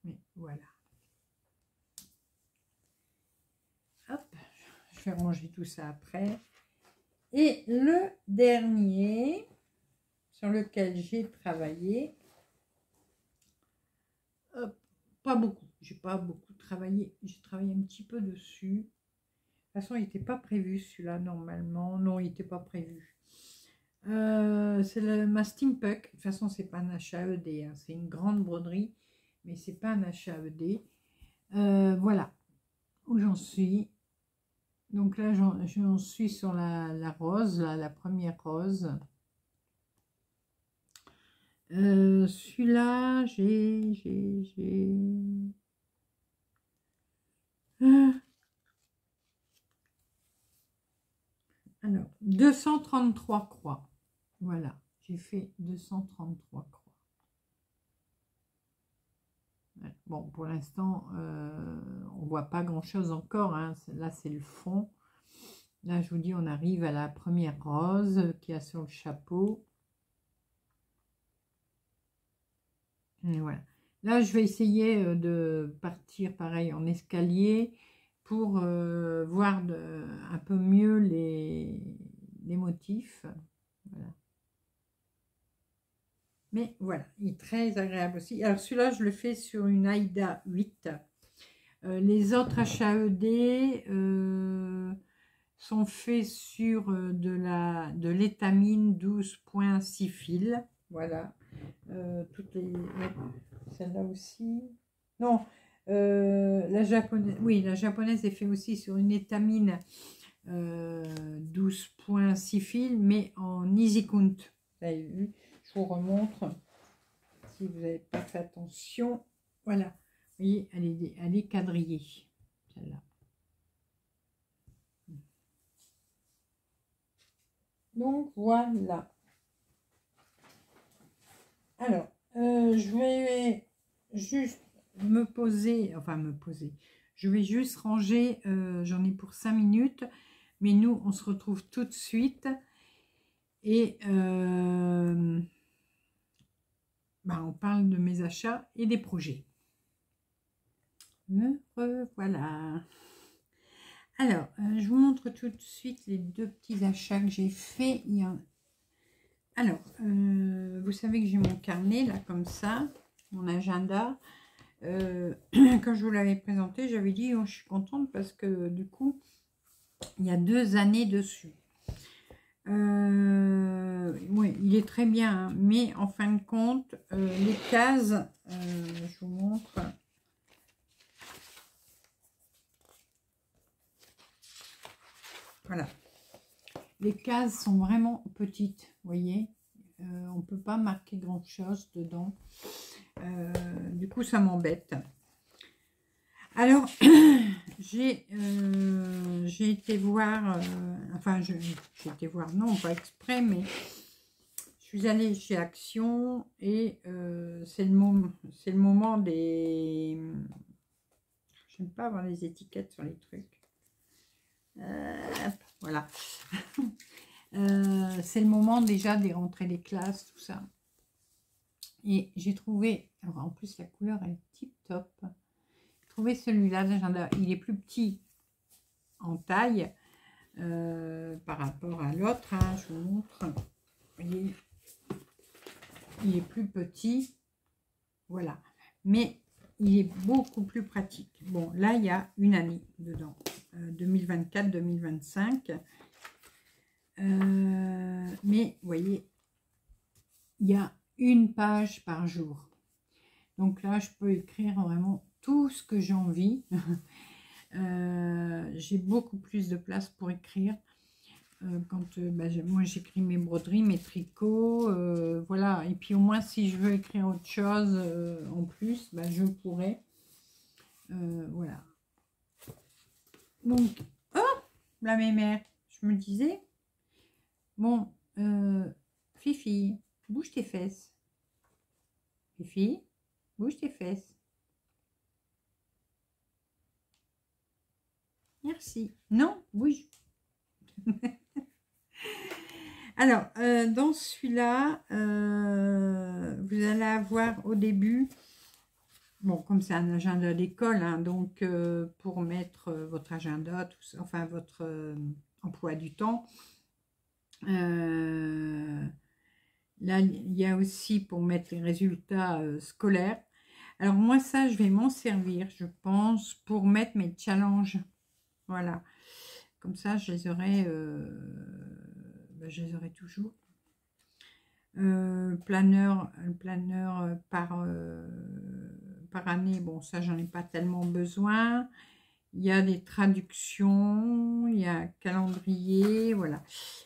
Mais voilà. Hop, je ranger tout ça après. Et le dernier sur lequel j'ai travaillé, hop, pas beaucoup, j'ai pas beaucoup travaillé, j'ai travaillé un petit peu dessus. De toute façon, il n'était pas prévu celui-là normalement. Non, il n'était pas prévu. Euh, c'est ma Steampunk. De toute façon, c'est pas un HAED. Hein. C'est une grande broderie, mais c'est pas un HAED. Euh, voilà où j'en suis. Donc là, j'en suis sur la, rose, la première rose. Euh, celui-là, j'ai... j'ai Alors, 233 croix. Voilà, j'ai fait 233 croix. Pour l'instant, euh, on voit pas grand-chose encore. Hein. Là, c'est le fond. Là, je vous dis, on arrive à la première rose qui a sur le chapeau. Voilà. Là, je vais essayer euh, de partir pareil en escalier pour euh, voir un peu mieux les motifs. Voilà. Mais voilà, il est très agréable aussi. Alors celui-là, je le fais sur une AIDA 8. Euh, les autres HAED euh, sont faits sur euh, de la de l'étamine 12.6 fils. Voilà. toutes les. Celle-là aussi. Non, la japonaise. Oui, la japonaise est faite aussi sur une étamine 12.6 fils, mais en easy count. Remontre. Si vous n'avez pas fait attention. Voilà. Vous voyez, elle est, elle est quadrillée. Celle-là. Donc voilà. Alors, euh, je vais juste me poser, enfin me poser. Je vais juste ranger, euh, j'en ai pour 5 minutes, mais nous, on se retrouve tout de suite. Et euh, bah, on parle de mes achats et des projets. Me revoilà. Alors, euh, je vous montre tout de suite les deux petits achats que j'ai fait. Alors, euh, vous savez que j'ai mon carnet, là, comme ça, mon agenda. Euh, quand je vous l'avais présenté, j'avais dit, oh, je suis contente parce que, du coup, il y a deux années dessus. Euh, oui, il est très bien, hein. mais en fin de compte, euh, les cases, euh, je vous montre. Voilà. Les cases sont vraiment petites, vous voyez. on ne peut pas marquer grand-chose dedans. du coup, ça m'embête. Alors, euh, j'ai été voir, euh, enfin, j'ai été voir, non, pas exprès, mais je suis allée chez Action et euh, c'est le, moment, le moment des... J'aime pas avoir les étiquettes sur les trucs. voilà. c'est le moment déjà des rentrées des classes, tout ça. Et j'ai trouvé, alors en plus la couleur est tip top. Trouvé celui-là d'agenda. Il est plus petit en taille euh, par rapport à l'autre. Hein, je vous montre. Il est plus petit. Voilà. Mais il est beaucoup plus pratique. Bon, là, il y a une année dedans. 2024-2025. Euh, euh, mais, voyez, il y a une page par jour. Donc là, je peux écrire vraiment tout ce que j'ai envie. Euh, j'ai beaucoup plus de place pour écrire. Euh, quand euh, bah, moi j'écris mes broderies, mes tricots, voilà. Et puis au moins si je veux écrire autre chose en plus, bah, je pourrais. voilà. Donc, oh, la mémère, je me disais, bon, Fifi, bouge tes fesses. Fifi, bouge tes fesses. Merci. Non, bouge. Alors, euh, dans celui-là, euh, vous allez avoir au début, bon, comme c'est un agenda d'école, hein, donc euh, pour mettre votre agenda, enfin votre emploi du temps, Là, il y a aussi pour mettre les résultats scolaires. Alors moi, ça, je vais m'en servir, je pense, pour mettre mes challenges. Voilà. Comme ça, je les aurai, euh, aurai toujours. Euh, planeur, planeur par, année, bon, ça, j'en ai pas tellement besoin. Il y a des traductions, il y a un calendrier, voilà.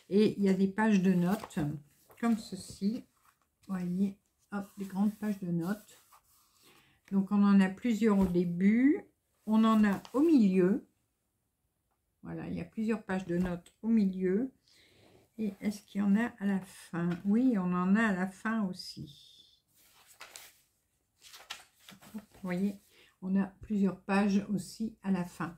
Et il y a des pages de notes comme ceci. Voyez, hop, des grandes pages de notes. Donc, on en a plusieurs au début. On en a au milieu. Voilà, il y a plusieurs pages de notes au milieu. Et est-ce qu'il y en a à la fin? Oui, on en a à la fin aussi. Vous voyez, on a plusieurs pages aussi à la fin.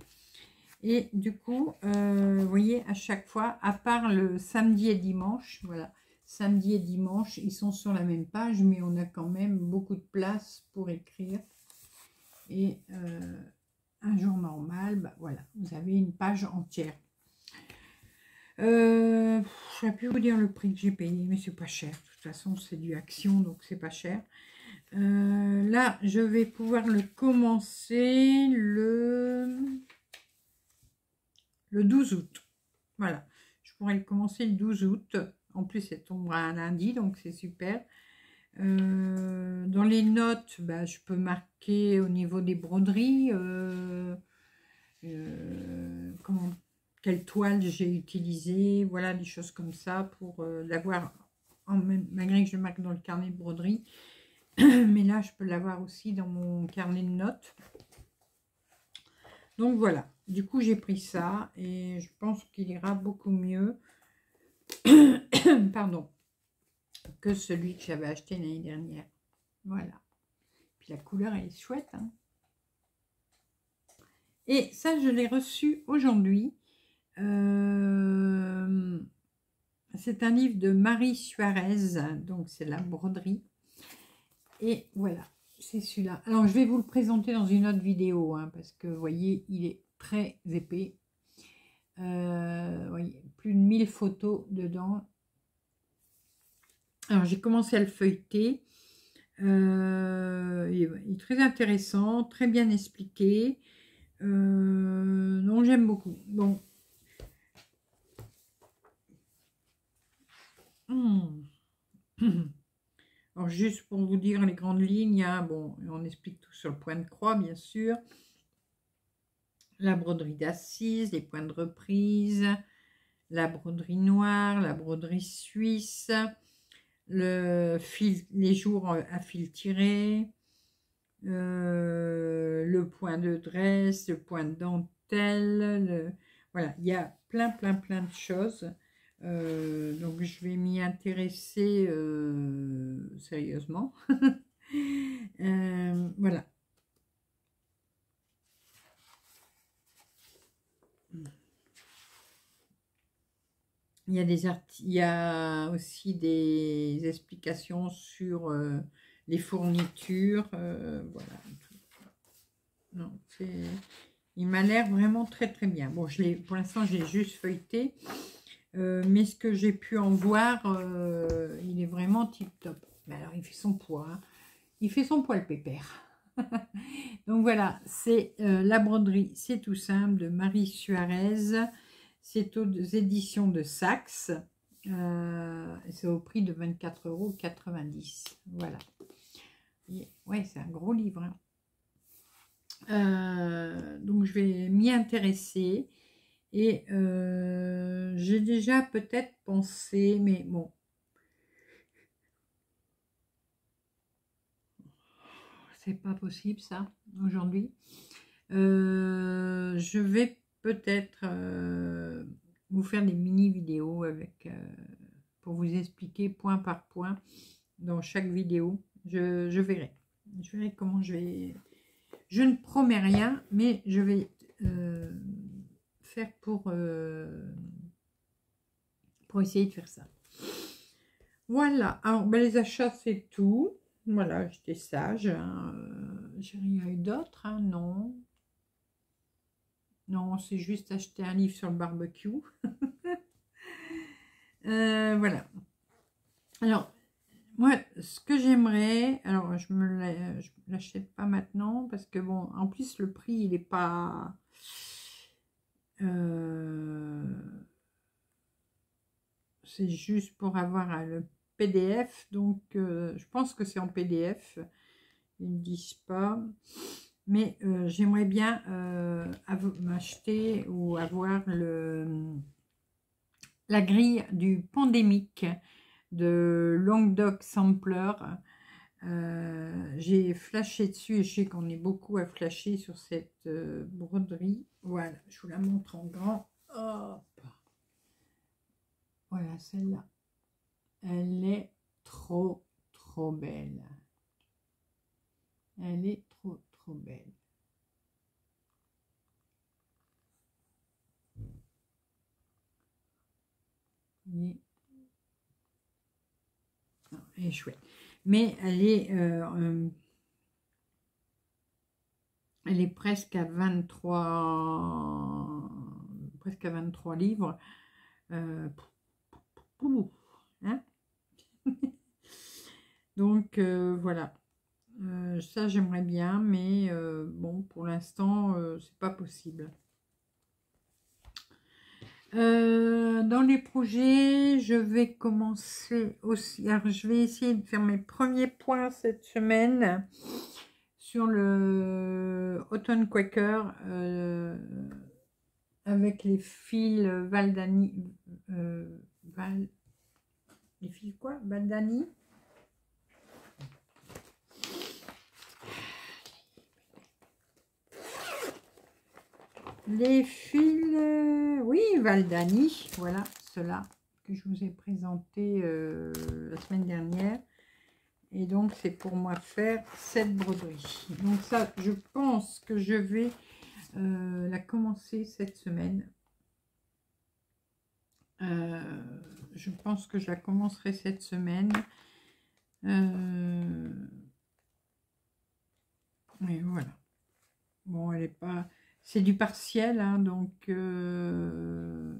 Et du coup, euh, vous voyez, à chaque fois, à part le samedi et dimanche, voilà, samedi et dimanche, ils sont sur la même page, mais on a quand même beaucoup de place pour écrire. Et euh, un jour normal, bah voilà, vous avez une page entière. Euh, je vais plus vous dire le prix que j'ai payé, mais c'est pas cher. De toute façon, c'est du action, donc c'est pas cher. Euh, là, je vais pouvoir le commencer le, le 12 août. Voilà, je pourrais le commencer le 12 août. En plus, c'est tombera un lundi, donc c'est super. Euh, dans les notes, bah, je peux marquer au niveau des broderies euh, euh, quelle toile j'ai utilisé, voilà, des choses comme ça pour l'avoir, malgré que je marque dans le carnet de broderie. Mais là, je peux l'avoir aussi dans mon carnet de notes. Donc voilà, du coup j'ai pris ça et je pense qu'il ira beaucoup mieux. pardon, que celui que j'avais acheté l'année dernière. Voilà. Puis la couleur, elle est chouette. Hein. Et ça, je l'ai reçu aujourd'hui. Euh, c'est un livre de Marie Suarez, donc c'est la broderie. Et voilà, c'est celui-là. Alors, je vais vous le présenter dans une autre vidéo, hein, parce que, vous voyez, il est très épais. Euh, plus de 1000 photos dedans. Alors, j'ai commencé à le feuilleter. Euh, il, est, très intéressant, très bien expliqué. Euh, non, j'aime beaucoup. Bon. Hmm. Alors, juste pour vous dire les grandes lignes, hein, bon, on explique tout sur le point de croix, bien sûr. La broderie d'assises, les points de reprise, la broderie noire, la broderie suisse, le fil, les jours à fil tiré, euh, le point de dresse, le point de dentelle, voilà, il y a plein, plein, plein de choses. Euh, donc, je vais m'y intéresser euh, sérieusement. voilà. Il y a, aussi des explications sur euh, les fournitures, voilà. Non, il m'a l'air vraiment très très bien. Bon, je pour l'instant, j'ai juste feuilleté. mais ce que j'ai pu en voir, il est vraiment tip top. Mais alors, il fait son poids. Hein. Il fait son poids, le pépère. Donc voilà, c'est la broderie, c'est tout simple, de Marie Suarez. C'est aux éditions de Saxe. Euh, c'est au prix de 24,90 euros. Voilà. ouais, c'est un gros livre. Hein. Euh, donc, je vais m'y intéresser. Et euh, j'ai déjà peut-être pensé, mais bon. C'est pas possible ça, aujourd'hui. je vais peut-être euh, vous faire des mini vidéos avec euh, pour vous expliquer point par point dans chaque vidéo. Je, verrai. Je verrai comment je vais. Je ne promets rien, mais je vais euh, faire pour, pour essayer de faire ça. Voilà. Alors, ben, les achats, c'est tout. Voilà, j'étais sage. J'ai rien eu d'autre, hein, non. Non, c'est juste acheter un livre sur le barbecue. Euh, voilà. Alors, moi, ce que j'aimerais, alors je me l'achète pas maintenant parce que bon, en plus le prix il est pas. Euh, c'est juste pour avoir le PDF, donc euh, je pense que c'est en PDF. Ils ne disent pas mais euh, j'aimerais bien euh, m'acheter ou avoir le, la grille du pandémique de Languedoc Sampler. Euh, j'ai flashé dessus et je sais qu'on est beaucoup à flasher sur cette broderie. Voilà, je vous la montre en grand. Hop. Voilà, celle-là. Elle est trop, trop belle. Elle est trop, belle. elle est chouette. Mais elle est, euh, euh, elle est presque à 23, presque à 23 livres. Euh, hein Donc voilà. Euh, ça, j'aimerais bien, mais euh, bon, pour l'instant, euh, c'est pas possible. dans les projets, je vais commencer aussi. Alors, je vais essayer de faire mes premiers points cette semaine sur le Autumn Quaker avec les fils Valdani. Val, les fils quoi? Valdani? Les fils, euh, oui, Valdani, voilà, cela que je vous ai présenté euh, la semaine dernière. Et donc, c'est pour moi faire cette broderie. Donc ça, je pense que je vais euh, la commencer cette semaine. je pense que je la commencerai cette semaine. mais voilà. Bon, elle n'est pas... C'est du partiel, hein, donc... Euh...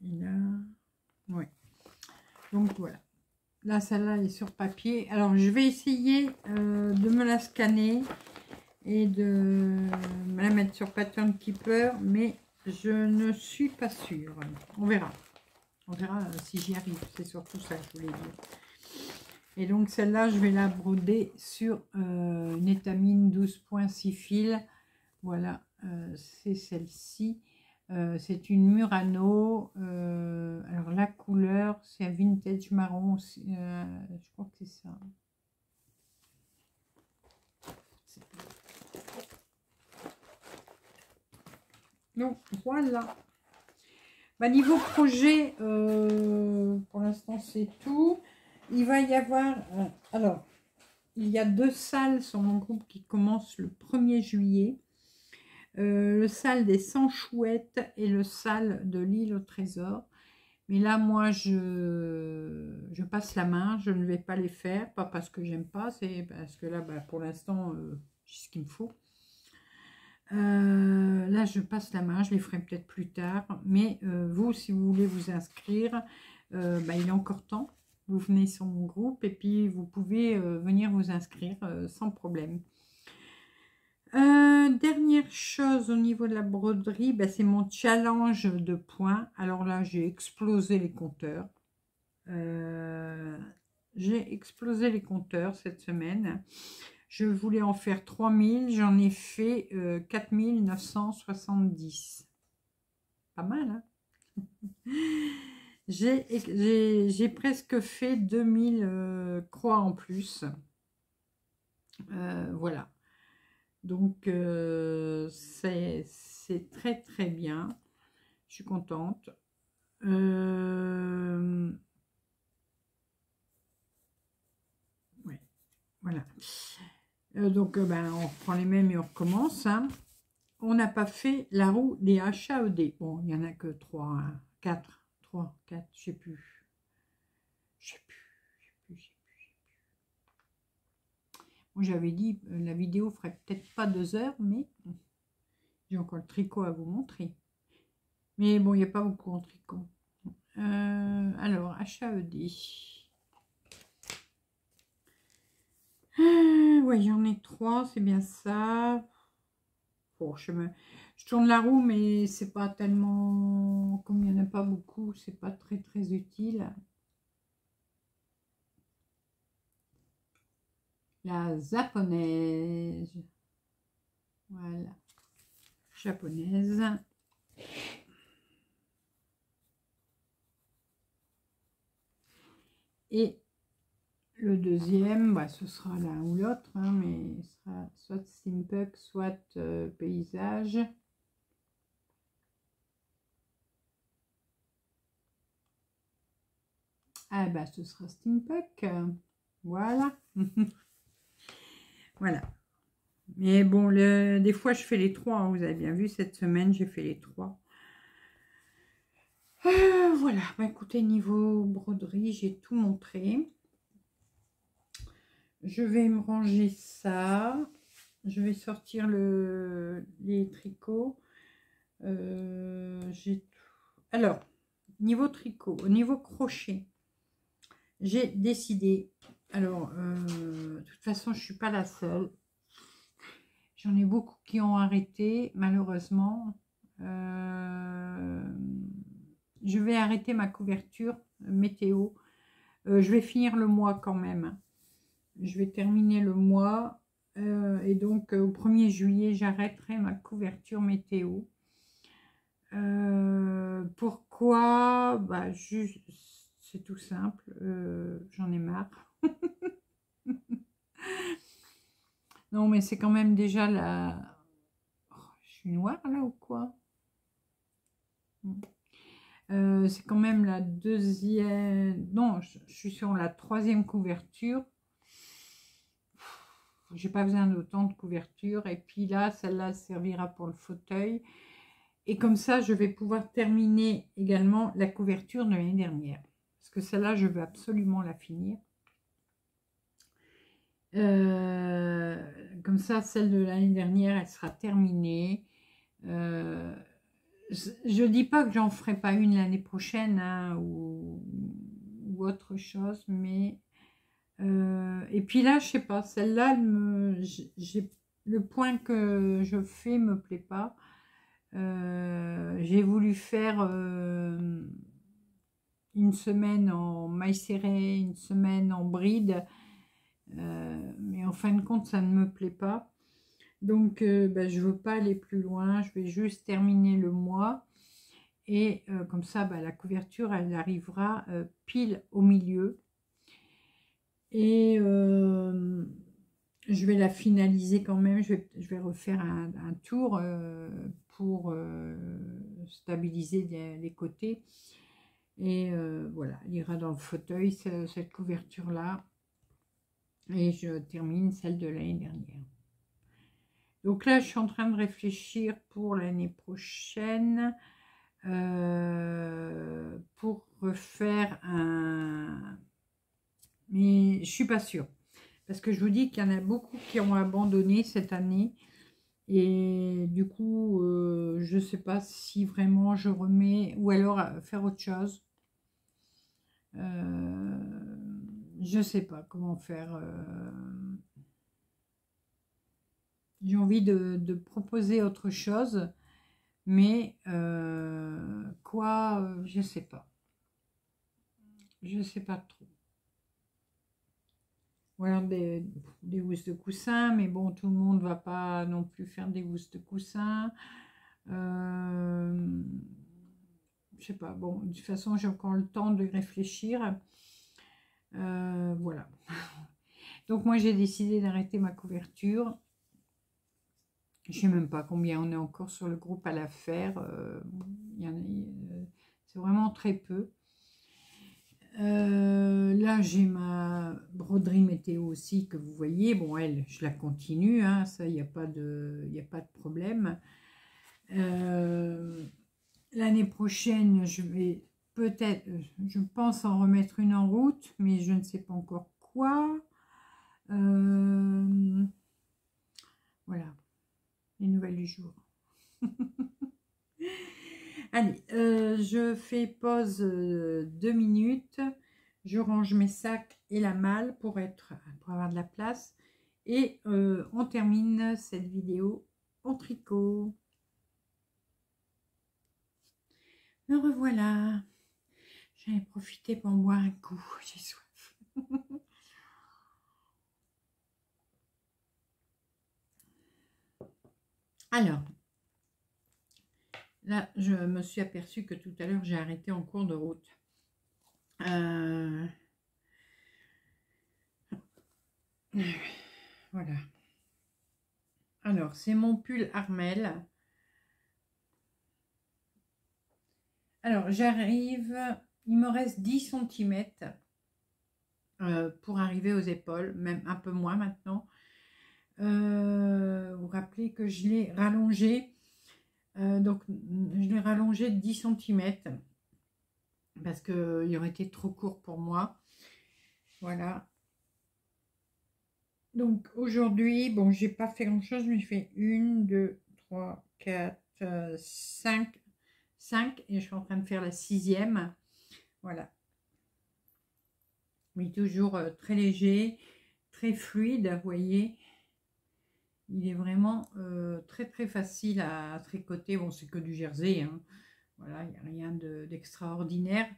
Il a... Donc voilà. Là, celle-là est sur papier. Alors, je vais essayer euh, de me la scanner et de me la mettre sur Pattern Keeper, mais je ne suis pas sûre. On verra. On verra euh, si j'y arrive. C'est surtout ça que je voulais dire. Et donc celle-là, je vais la broder sur euh, une étamine 12.6 fils. Voilà, euh, c'est celle-ci. Euh, c'est une Murano. alors la couleur, c'est un vintage marron. je crois que c'est ça. Donc voilà. Bah, niveau projet, pour l'instant c'est tout. Il va y avoir... Euh, alors, il y a deux salles sur mon groupe qui commencent le 1er juillet. Euh, le salle des 100 chouettes et le salle de l'île au trésor. Mais là, moi, je, passe la main. Je ne vais pas les faire. Pas parce que j'aime pas. C'est parce que là, bah, pour l'instant, euh, j'ai ce qu'il me faut. Là, je passe la main. Je les ferai peut-être plus tard. Mais vous, si vous voulez vous inscrire, bah, il est encore temps. Vous venez sur mon groupe et puis vous pouvez venir vous inscrire sans problème. Euh, dernière chose au niveau de la broderie, ben, c'est mon challenge de points. Alors là, j'ai explosé les compteurs. Euh, j'ai explosé les compteurs cette semaine. Je voulais en faire 3000, j'en ai fait 4970. Euh, Pas mal, hein? J'ai presque fait 2000 croix en plus. voilà. Donc, euh, c'est très très bien. Je suis contente. Euh, voilà. Euh, donc, ben, on reprend les mêmes et on recommence. Hein. On n'a pas fait la roue des HAED. Bon, il n'y en a que 3, 4, 3, 4, je ne sais plus. Je sais plus. Moi, j'avais dit, euh, la vidéo ferait peut-être pas deux heures, mais j'ai encore le tricot à vous montrer. Mais bon, il n'y a pas beaucoup en tricot. Euh, alors, HAED. Ah, ouais, j'en ai trois, c'est bien ça. Bon, je, je tourne la roue, mais c'est pas tellement... Comme il n'y en a pas beaucoup, c'est pas très utile. la japonaise. Voilà. Japonaise. Et le deuxième, bah, ce sera l'un ou l'autre, hein, mais ce sera soit steampunk, soit euh, paysage. Ah bah ce sera steampunk. Voilà. Voilà. Mais bon, le, des fois, je fais les trois. Hein, vous avez bien vu, cette semaine, j'ai fait les trois. Euh, voilà. Bah, écoutez, niveau broderie, j'ai tout montré. Je vais me ranger ça. Je vais sortir le, les tricots. Euh, Alors, niveau tricot, au niveau crochet, j'ai décidé alors, euh, de toute façon, je ne suis pas la seule. J'en ai beaucoup qui ont arrêté, malheureusement. Euh, je vais arrêter ma couverture météo. Euh, je vais finir le mois quand même. Je vais terminer le mois. et donc, au 1er juillet, j'arrêterai ma couverture météo. pourquoi? Bah, C'est tout simple. J'en ai marre. non, mais c'est quand même déjà la... Oh, je suis noire là ou quoi? Euh, C'est quand même la deuxième... Non, je, suis sur la troisième couverture. J'ai pas besoin d'autant de couverture. Et puis là, celle-là servira pour le fauteuil. Et comme ça, je vais pouvoir terminer également la couverture de l'année dernière. Que celle-là, je veux absolument la finir. Euh, comme ça, celle de l'année dernière, elle sera terminée. Euh, je dis pas que j'en ferai pas une l'année prochaine hein, ou, autre chose, mais... Euh, et puis là, je sais pas, celle-là, le point que je fais me plaît pas. J'ai voulu faire une semaine en maille serrée, une semaine en bride. Euh, mais en fin de compte, ça ne me plaît pas. Donc, euh, ben, je ne veux pas aller plus loin. Je vais juste terminer le mois. Et euh, comme ça, ben, la couverture, elle arrivera pile au milieu. Et je vais la finaliser quand même. Je vais, refaire un, tour pour stabiliser les, côtés. Et voilà, il ira dans le fauteuil, cette couverture-là. Et je termine celle de l'année dernière. Donc là, je suis en train de réfléchir pour l'année prochaine. euh, pour refaire un... Mais je suis pas sûre. Parce que je vous dis qu'il y en a beaucoup qui ont abandonné cette année. Et du coup, euh, je ne sais pas si vraiment je remets... Ou alors faire autre chose. Euh, je ne sais pas comment faire. J'ai envie de, proposer autre chose, mais euh, quoi, euh, je ne sais pas. Je ne sais pas trop. Ou alors des, des housses de coussin, mais bon, tout le monde va pas non plus faire des housses de coussin. Euh, je sais pas, bon, de toute façon, j'ai encore le temps de réfléchir. Euh, voilà. Donc moi, j'ai décidé d'arrêter ma couverture je sais même pas combien on est encore sur le groupe à la faire. Euh, euh, c'est vraiment très peu. Euh, là, j'ai ma broderie météo aussi que vous voyez. Bon, elle, je la continue. Hein, ça, il n'y a, pas de, a pas de problème. L'année prochaine, je vais peut-être, je pense en remettre une en route, mais je ne sais pas encore quoi. voilà les nouvelles du jour. Allez, euh, je fais pause euh, deux minutes. Je range mes sacs et la malle pour, être, pour avoir de la place. Et euh, on termine cette vidéo en tricot. Me revoilà. J'en ai profité pour boire un coup. J'ai soif. Alors, là, je me suis aperçue que tout à l'heure, j'ai arrêté en cours de route. Euh, voilà. Alors, c'est mon pull Armel. Alors, j'arrive, il me reste 10 cm euh, pour arriver aux épaules, même un peu moins maintenant. Euh, vous rappelez que je l'ai rallongé. Euh, donc, je l'ai rallongé de 10 cm. Parce qu'il aurait été trop court pour moi. Voilà. Donc, aujourd'hui, bon, j'ai pas fait grand-chose, mais j'ai fait 1, 2, 3, 4, 5. 5 et je suis en train de faire la sixième. Voilà. Mais toujours euh, très léger, très fluide, vous voyez. Il est vraiment euh, très très facile à, tricoter. Bon, c'est que du jersey. Hein. Voilà, il n'y a rien d'extraordinaire.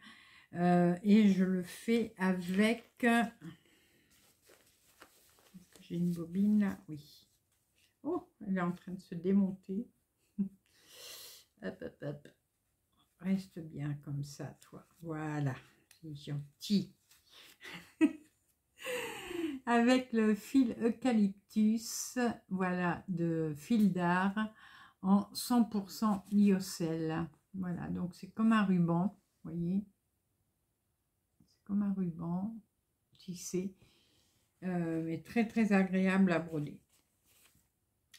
Euh, et je le fais avec... J'ai une bobine là? Oui. Oh, elle est en train de se démonter. hop, hop, hop. Reste bien comme ça, toi. Voilà. C'est gentil. avec le fil eucalyptus, voilà, de fil d'art en 100% lyocell. Voilà, donc c'est comme un ruban, vous voyez. C'est comme un ruban tissé, euh, mais très très agréable à broder.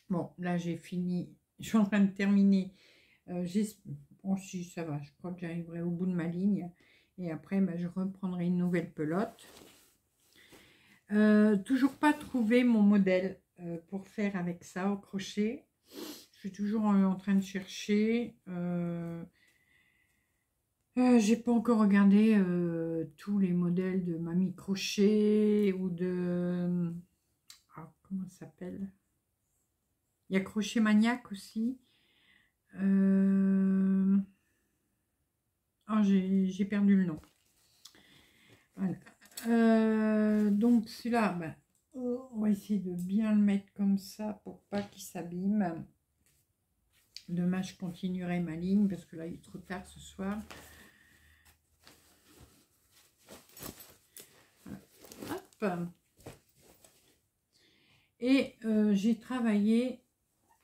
Bon, là j'ai fini, je suis en train de terminer. Euh, bon, si ça va, je crois que j'arriverai au bout de ma ligne. Et après, ben, je reprendrai une nouvelle pelote. Euh, toujours pas trouvé mon modèle euh, pour faire avec ça au crochet. Je suis toujours en, train de chercher. Euh, j'ai pas encore regardé tous les modèles de Mamie Crochet ou de... Ah, comment ça s'appelle? Il y a Crochet Maniaque aussi. Oh, j'ai perdu le nom. Voilà. Euh, donc celui-là, ben, on va essayer de bien le mettre comme ça pour pas qu'il s'abîme. Demain, je continuerai ma ligne parce que là, il est trop tard ce soir. Et euh, j'ai travaillé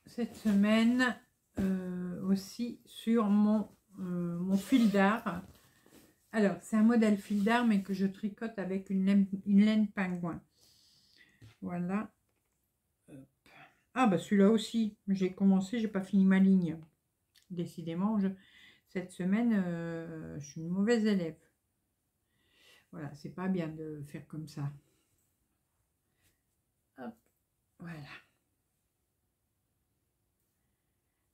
cette semaine euh, aussi sur mon fil d'art alors, c'est un modèle fil d'art, mais que je tricote avec une laine, pingouin. Voilà. Ah, bah celui-là aussi. J'ai commencé, j'ai pas fini ma ligne. Décidément, cette semaine, euh, je suis une mauvaise élève. Voilà, c'est pas bien de faire comme ça. Voilà.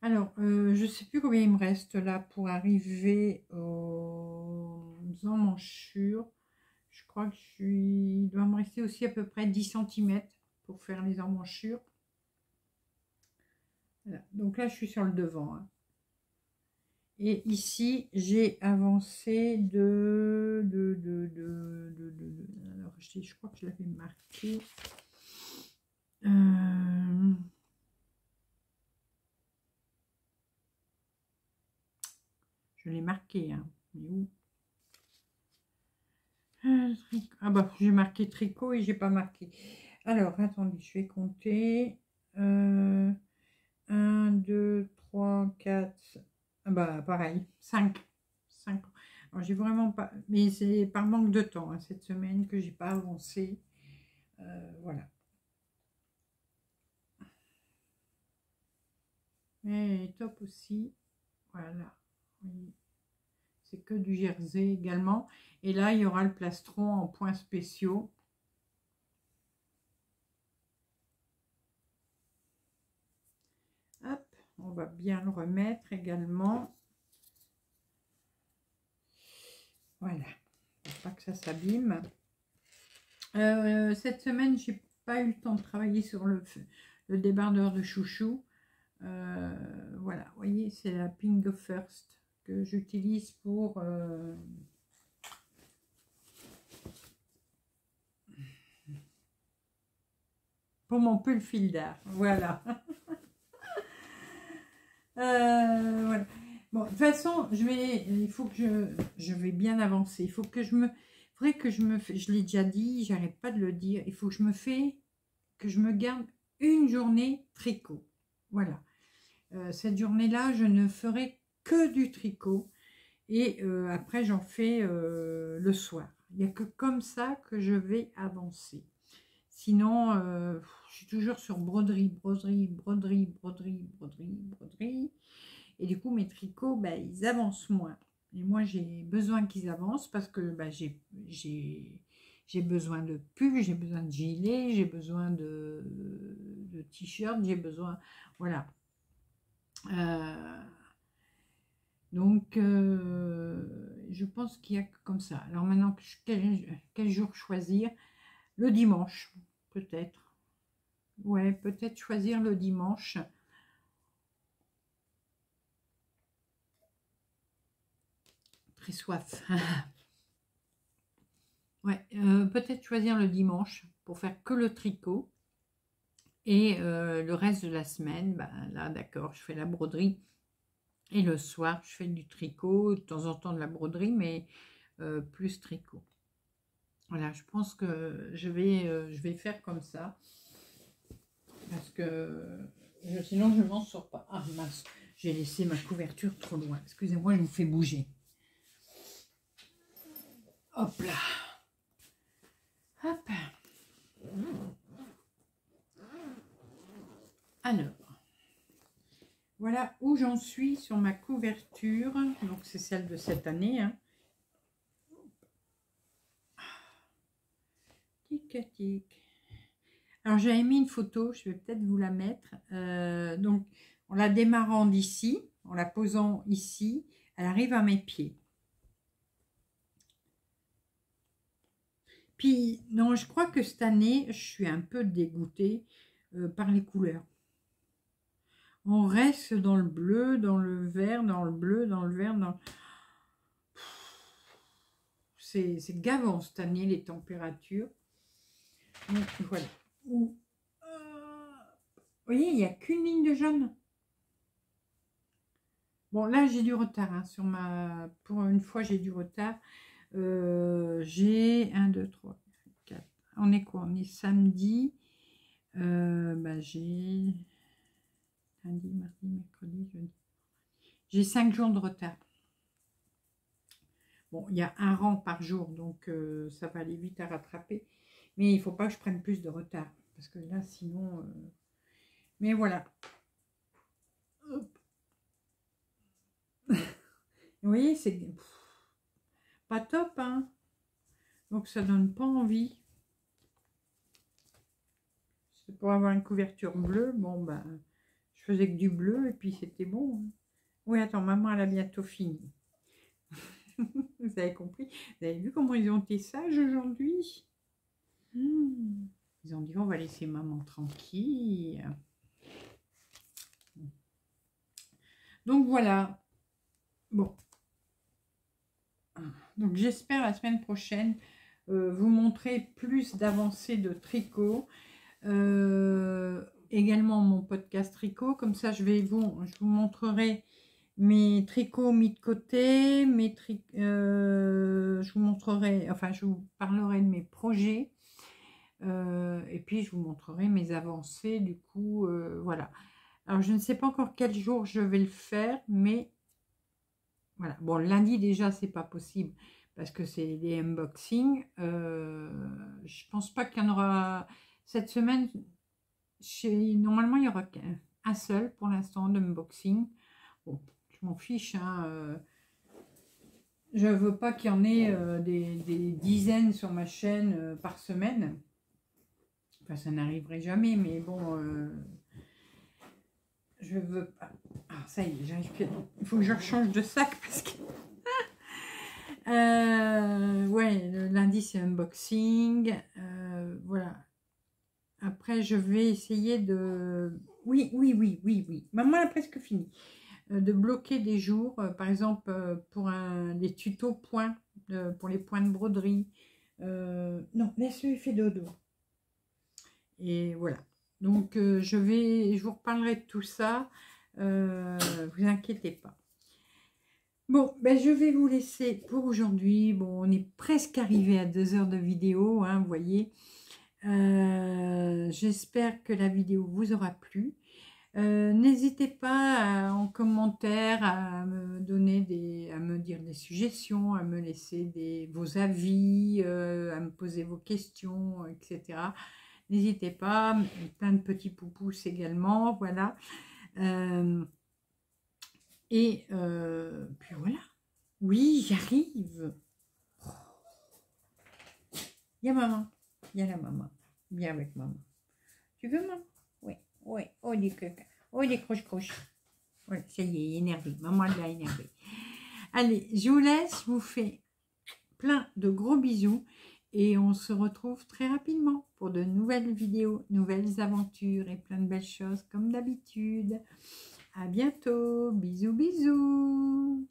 Alors, euh, je sais plus combien il me reste là pour arriver aux emmanchures. Je crois que je suis... il doit me rester aussi à peu près 10 cm pour faire les emmanchures. Donc là, je suis sur le devant. Hein. Et ici, j'ai avancé de, de, de, de, Alors, je, crois que je l'avais marqué. Euh, je l'ai marqué, hein. où? Ah bah, j'ai marqué tricot et j'ai pas marqué. Alors, attendez, je vais compter. Euh, 1, 2, 3, 4, bah pareil, 5. 5. Alors j'ai vraiment pas, mais c'est par manque de temps hein, cette semaine que j'ai pas avancé. Euh, voilà. Et top aussi. Voilà. C'est que du jersey également. Et là, il y aura le plastron en points spéciaux. on va bien le remettre également. Voilà, pas que ça s'abîme. Euh, cette semaine, j'ai pas eu le temps de travailler sur le, le débardeur de chouchou. Euh, voilà, vous voyez, c'est la Pink First que j'utilise pour... Euh, pour mon pull fil d'art. Voilà. Euh, voilà. Bon, de toute façon, je vais, il faut que je, je vais bien avancer. Il faut que je me, vrai que je me, je l'ai déjà dit, j'arrête pas de le dire. Il faut que je me fais, que je me garde une journée tricot. Voilà. Euh, cette journée-là, je ne ferai que du tricot. Et euh, après, j'en fais le soir. Il n'y a que comme ça que je vais avancer. Sinon, je suis toujours sur broderie, broderie, broderie, broderie, broderie, broderie. Et du coup, mes tricots, bah, ils avancent moins. Et moi, j'ai besoin qu'ils avancent parce que bah, j'ai besoin de pulls, j'ai besoin de gilets, j'ai besoin de, t-shirts, j'ai besoin... Voilà. Euh, donc, euh, je pense qu'il y a comme ça. Alors maintenant, quel jour choisir? Le dimanche, peut-être. Ouais, peut-être choisir le dimanche. Très soif. ouais, euh, peut-être choisir le dimanche pour faire que le tricot. Et euh, le reste de la semaine, ben, là, d'accord, je fais la broderie. Et le soir, je fais du tricot, de temps en temps de la broderie, mais euh, plus tricot. Voilà, je pense que je vais, je vais faire comme ça. Parce que sinon, je ne m'en sors pas. Ah mince, j'ai laissé ma couverture trop loin. Excusez-moi, je vous fais bouger. Hop là. Hop. Alors, voilà où j'en suis sur ma couverture. Donc, c'est celle de cette année. Hein. Tic, tic. Alors, j'avais mis une photo, je vais peut-être vous la mettre. Euh, donc, en la démarrant d'ici, en la posant ici, elle arrive à mes pieds. Puis, non, je crois que cette année, je suis un peu dégoûtée euh, par les couleurs. On reste dans le bleu, dans le vert, dans le bleu, dans le vert, dans... C'est gavant cette année, les températures. Voilà. Vous voyez, il n'y a qu'une ligne de jaune. Bon, là, j'ai du retard. Hein, sur ma... Pour une fois, j'ai du retard. Euh, j'ai 1, 2, 3, 4. On est quoi? On est samedi. Euh, bah, j'ai mardi, mercredi, jeudi. J'ai 5 jours de retard. Bon, il y a un rang par jour, donc euh, ça va aller vite à rattraper. Mais il faut pas que je prenne plus de retard. Parce que là, sinon... Euh, mais voilà. Vous voyez, c'est pas top, hein Donc ça donne pas envie. C'est pour avoir une couverture bleue. Bon, ben, je faisais que du bleu et puis c'était bon. Hein. Oui, attends, maman, elle a bientôt fini. Vous avez compris? Vous avez vu comment ils ont été sages aujourd'hui? Hmm. Ils ont dit, on va laisser maman tranquille. Donc voilà. Bon. Donc j'espère la semaine prochaine euh, vous montrer plus d'avancées de tricot. Euh, également mon podcast tricot. Comme ça, je vais vous, je vous montrerai mes tricots mis de côté, mes euh, je vous montrerai, enfin je vous parlerai de mes projets euh, et puis je vous montrerai mes avancées du coup, euh, voilà. Alors je ne sais pas encore quel jour je vais le faire, mais voilà. Bon, lundi déjà c'est pas possible parce que c'est des unboxings. je pense pas qu'il y en aura cette semaine. Normalement il y aura un seul pour l'instant d'unboxing. Je m'en fiche. Hein, euh. je ne veux pas qu'il y en ait euh, des, dizaines sur ma chaîne euh, par semaine. Enfin, ça n'arriverait jamais, mais bon, je veux pas. Ah, ça y est, j'arrive plus. Il faut que je rechange de sac parce que. ouais, le lundi c'est unboxing. voilà. Après, je vais essayer de. Oui, oui, oui, oui, oui. Maman a presque fini. Euh, de bloquer des jours, euh, par exemple euh, pour un, des tutos points, pour les points de broderie. non, laisse-le, dodo. Et voilà. Donc je vais, je vous reparlerai de tout ça. vous inquiétez pas. Bon, ben je vais vous laisser pour aujourd'hui. Bon, on est presque arrivé à deux heures de vidéo, hein, vous voyez. J'espère que la vidéo vous aura plu. Euh, n'hésitez pas en commentaire à me donner des, à me dire des suggestions, à me laisser vos avis, euh, à me poser vos questions, etc. N'hésitez pas, plein de petits poupous également, voilà. Euh, et puis voilà. Oui, j'arrive. Il y a maman. A la maman. Viens avec maman. Tu veux maman? Oui, oh des caca. Oh des croche-croche. Voilà, ça y est, il est énervé. Maman l'a énervé. Allez, je vous laisse, je vous fais plein de gros bisous et on se retrouve très rapidement pour de nouvelles vidéos, nouvelles aventures et plein de belles choses comme d'habitude. À bientôt. Bisous, bisous.